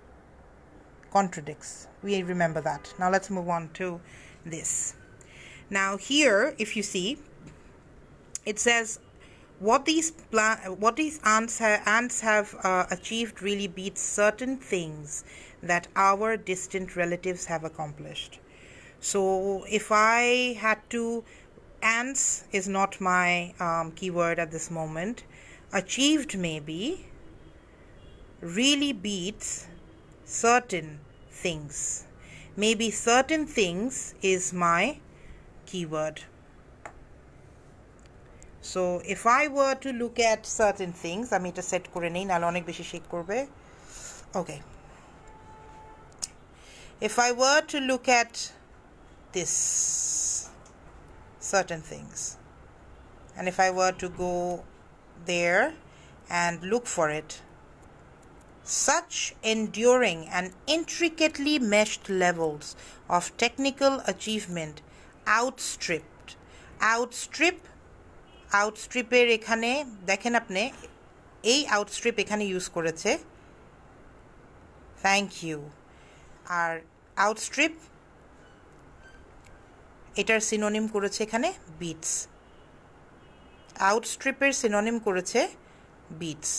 Contradicts. We remember that. Now let's move on to this. Now here, if you see, it says what these what these ants, ha ants have uh, achieved really beats certain things that our distant relatives have accomplished. So if I had to, ants is not my um, keyword at this moment. Achieved maybe really beats certain things. Maybe certain things is my keyword. So if I were to look at certain things, আমি এটা set করে নেই নাহলে অনেক বেশি shake করবে ওকে if I were to look at this, certain things, and if I were to go there and look for it, such enduring and intricately meshed levels of technical achievement outstripped. Outstrip আউটস্ট্রিপের এখানে, দেখেন আপনি, এই আউটস্ট্রিপ এখানে use করেছে। Thank you আর outstrip এটার synonym করেছে এখানে বিটস আউটস্ট্রিপের সিনোনিম করেছে বিটস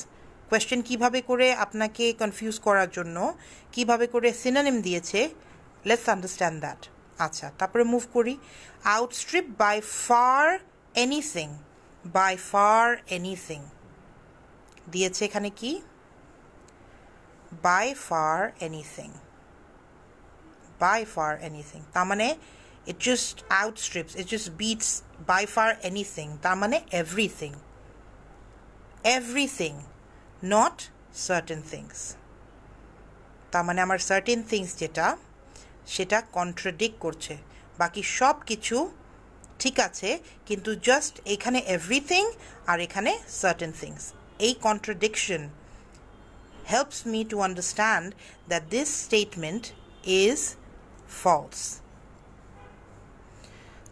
কোয়েশ্চেন কীভাবে করে আপনাকে কনফিউজ করার জন্য, কীভাবে করে সিনোনিম দিয়েছে? লেটস আন্ডারস্ট্যান্ড দ্যাট আচ্ছা তারপরে মুভ করি। Outstrip by far anything by far anything দিয়েছে এখানে কি? By far anything by far anything তার মানে it just outstrips, it just beats by far anything তার মানে everything everything, not certain things তার মানে আমার সার্টেন থিংস যেটা সেটা কন্ট্রাডিক্ট করছে বাকি সব কিছু ঠিক আছে, কিন্তু জাস্ট এখানে এভরিথিং আর এখানে সার্টেন থিংস এই contradiction helps me to understand that this statement is false.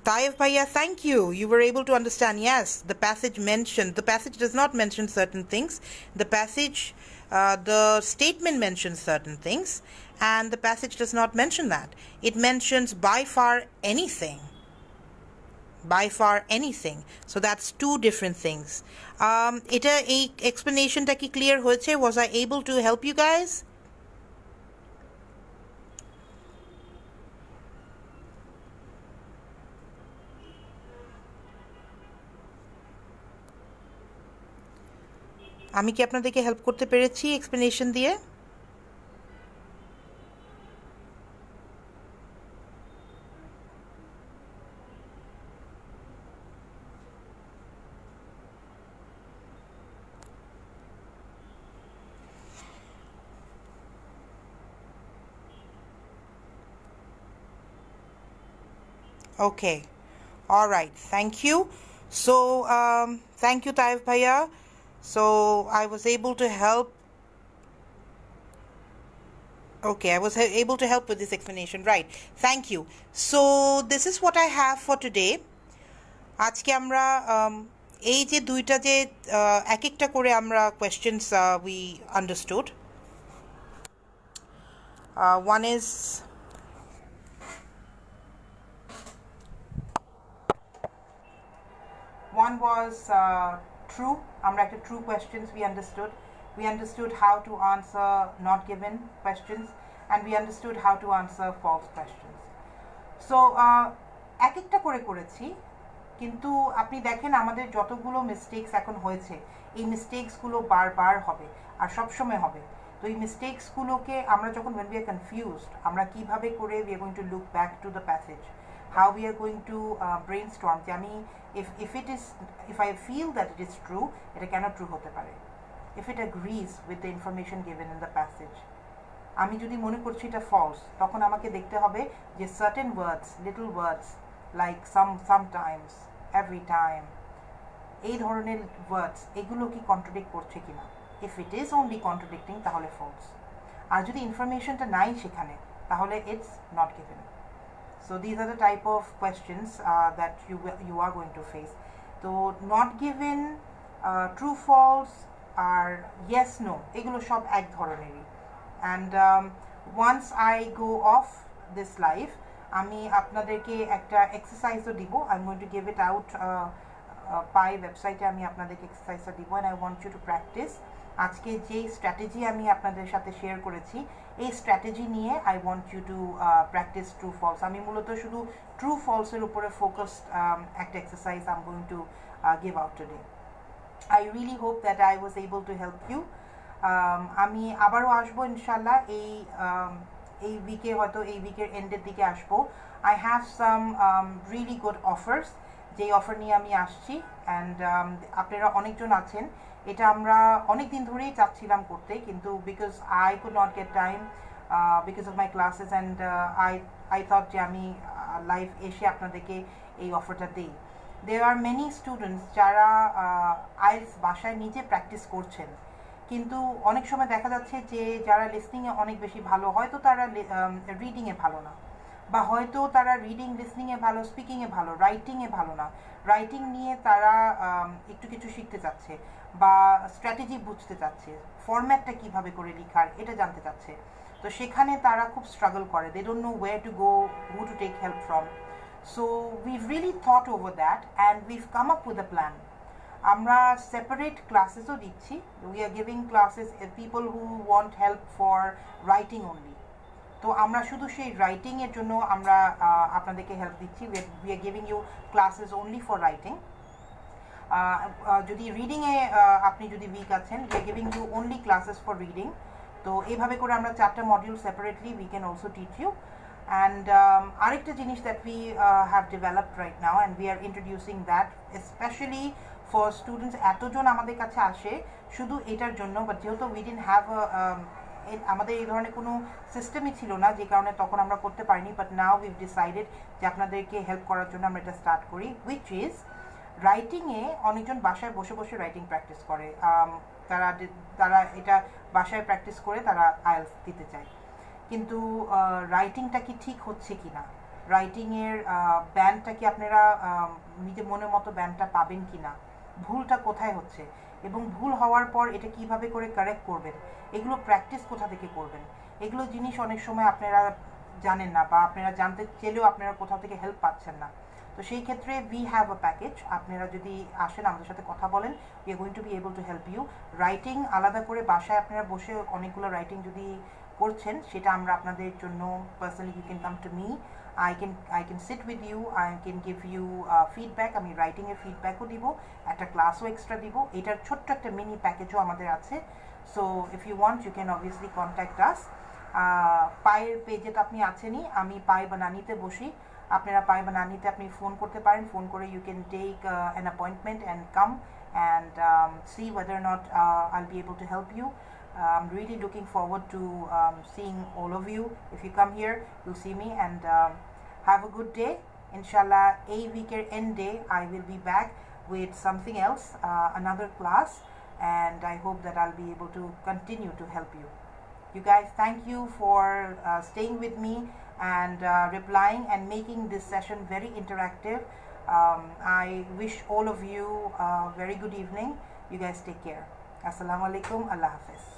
Taif Bhaiya, thank you. You were able to understand. Yes, the passage mentioned, the passage does not mention certain things. The passage, uh, the statement mentions certain things, and the passage does not mention that. It mentions by far anything. By far anything. So that's two different things. Um, এটা এই এক্সপ্লেনেশনটা কি clear হয়েছে was I able to help you guys আমি কি আপনাদেরকে help করতে পেরেছি explanation দিয়ে Okay. All right. Thank you. So, um, thank you, Taif Bhaiya. So, I was able to help. Okay, I was he- able to help with this explanation. Right. Thank you. So, this is what I have for today. আজকে আমরা um, এই যে দুইটা যে uh, এক একটা করে আমরা questions we understood one is One was uh, true. আমরা একটা true questions we understood. We understood how to answer not given questions and we understood how to answer false questions. So uh, এক একটা করে করেছি কিন্তু আপনি দেখেন আমাদের যতগুলো মিস্টেক্স এখন হয়েছে এই মিস্টেক্সগুলো বারবার হবে আর সবসময় হবে তো এই মিস্টেক্সগুলোকে আমরা যখন when we are confused আমরা কীভাবে করে we are going to look back to the passage how we are going to uh, brainstorm. যে আমি if if it is if I feel that it is true এটা কেন true হতে পারে if it agrees with the information given in the passage আমি যদি মনে করছি এটা ফলস তখন আমাকে দেখতে হবে যে certain words little words like some sometimes every time এই ধরনের ওয়ার্ডস এগুলো কি কন্ট্রাডিক্ট করছে কিনা? If it is only contradicting তাহলে ফলস আর যদি ইনফরমেশনটা নাই সেখানে তাহলে it's not given So these are the type of questions uh, that you will- you are going to face. So not given, uh, true, false, R yes, no. এগুলো সব এক ধরনেরই and um, once I go off this live আমি আপনাদেরকে একটা এক্সারসাইজও দিব I am going to give it out পাই ওয়েবসাইটে আমি আপনাদেরকে এক্সারসাইজটা দিব and I want you to practice আজকে যেই স্ট্র্যাটেজি আমি আপনাদের সাথে শেয়ার করেছি এই স্ট্র্যাটেজি নিয়ে I want you to practise true false আমি মূলত শুধু ট্রু ফলসের উপরে ফোকাস একটা exercise I am going to give out today I really hope that I was able to help you আমি আবারও আসব ইনশাল্লাহ এই um, এই উইকে হয়তো এই উইকের এন্ডের দিকে আসব। I have some really good offers যেই অফার নিয়ে আমি আসছি অ্যান্ড আপনারা অনেকজন আছেন। এটা আমরা অনেক দিন ধরেই চাচ্ছিলাম করতে, কিন্তু because I could not get time because of my classes and I I thought যে আমি লাইভ এসে আপনাদেরকে এই অফারটা দিই। দেয়ার আর মেনি স্টুডেন্টস যারা আইলস বাসায় নিজে প্র্যাকটিস করছেন, কিন্তু অনেক সময় দেখা যাচ্ছে যে যারা লিসনিংয়ে অনেক বেশি ভালো, হয়তো তারা রিডিংয়ে ভালো না, বা হয়তো তারা রিডিং লিসনিংয়ে ভালো স্পিকিংয়ে ভালো রাইটিংয়ে ভালো না। রাইটিং নিয়ে তারা একটু কিছু শিখতে চাচ্ছে। বা স্ট্র্যাটেজি বুঝতে চাচ্ছে ফরম্যাটটা কীভাবে করে লিখার, এটা জানতে চাচ্ছে। তো সেখানে তারা খুব স্ট্রাগল করে। They don't know way to go who to take help from so we really thought over that and we've come up with a plan আমরা সেপারেট ক্লাসেসও দিচ্ছি। We are giving classes people who want help for writing only তো আমরা শুধু সেই রাইটিংয়ের জন্য আমরা আপনাদেরকে হেল্প দিচ্ছি। We are giving you classes only for writing যদি রিডিংয়ে আপনি যদি উইক আছেন we giving you only classes for reading তো এইভাবে করে আমরা চারটা module separately we can also teach you and আরেকটা জিনিস that we have developed right now and we are introducing that specially for students এতজন আমাদের কাছে আসে, শুধু এটার জন্য বাট যেহেতু উই ডিন হ্যাভ আমাদের এই ধরনের কোনো সিস্টেমই ছিল না, যে কারণে তখন আমরা করতে পারিনি বাট নাও উইভ ডিসাইডেড যে আপনাদেরকে হেল্প করার জন্য আমরা এটা স্টার্ট করি উইচ ইজ রাইটিংয়ে অনেকজন বাসায় বসে বসে রাইটিং প্র্যাকটিস করে। তারা তারা এটা বাসায় প্র্যাকটিস করে তারা আয়েলস দিতে চায়। কিন্তু রাইটিংটা কি ঠিক হচ্ছে কি না? রাইটিংয়ের ব্যান্ডটা কি আপনারা নিজের মনের মতো ব্যান্ডটা পাবেন কি না? ভুলটা কোথায় হচ্ছে? এবং ভুল হওয়ার পর এটা কীভাবে করে কারেক্ট করবেন? এগুলো প্র্যাকটিস কোথা থেকে করবেন? এগুলো জিনিস অনেক সময় আপনারা জানেন না বা আপনারা জানতে চেলেও আপনারা কোথাও থেকে হেল্প পাচ্ছেন না। তো সেই ক্ষেত্রে উই হ্যাভ আ প্যাকেজ আপনারা যদি আসেন আমাদের সাথে কথা বলেন we are going to be able to help you writing আলাদা করে বাসায় আপনারা বসে অনেকগুলো রাইটিং যদি করছেন, সেটা আমরা আপনাদের জন্য personally you can come to me I can I can sit with you I can give you feedback আমি রাইটিংয়ের ফিডব্যাকও দিব, একটা ক্লাসও এক্সট্রা দিব। এটার ছোট্ট একটা মিনি প্যাকেজও আমাদের আছে। So if you want you can obviously contact us পায়ের পেজে তো আপনি আছেনই, আমি পায়ে বা নানিতে বসি। আপনারা পায়ে বা নানিতে আপনি ফোন করতে পারেন ফোন করে you can take an appointment and come and see whether not I'll be able to help you I'm really looking forward to um, seeing all of you. If you come here, you'll see me and um, have a good day. Inshallah, a weeker end day, I will be back with something else, uh, another class, and I hope that I'll be able to continue to help you. You guys, thank you for uh, staying with me and uh, replying and making this session very interactive. Um, I wish all of you a very good evening. You guys take care. Assalamu alaikum. Allah Hafiz.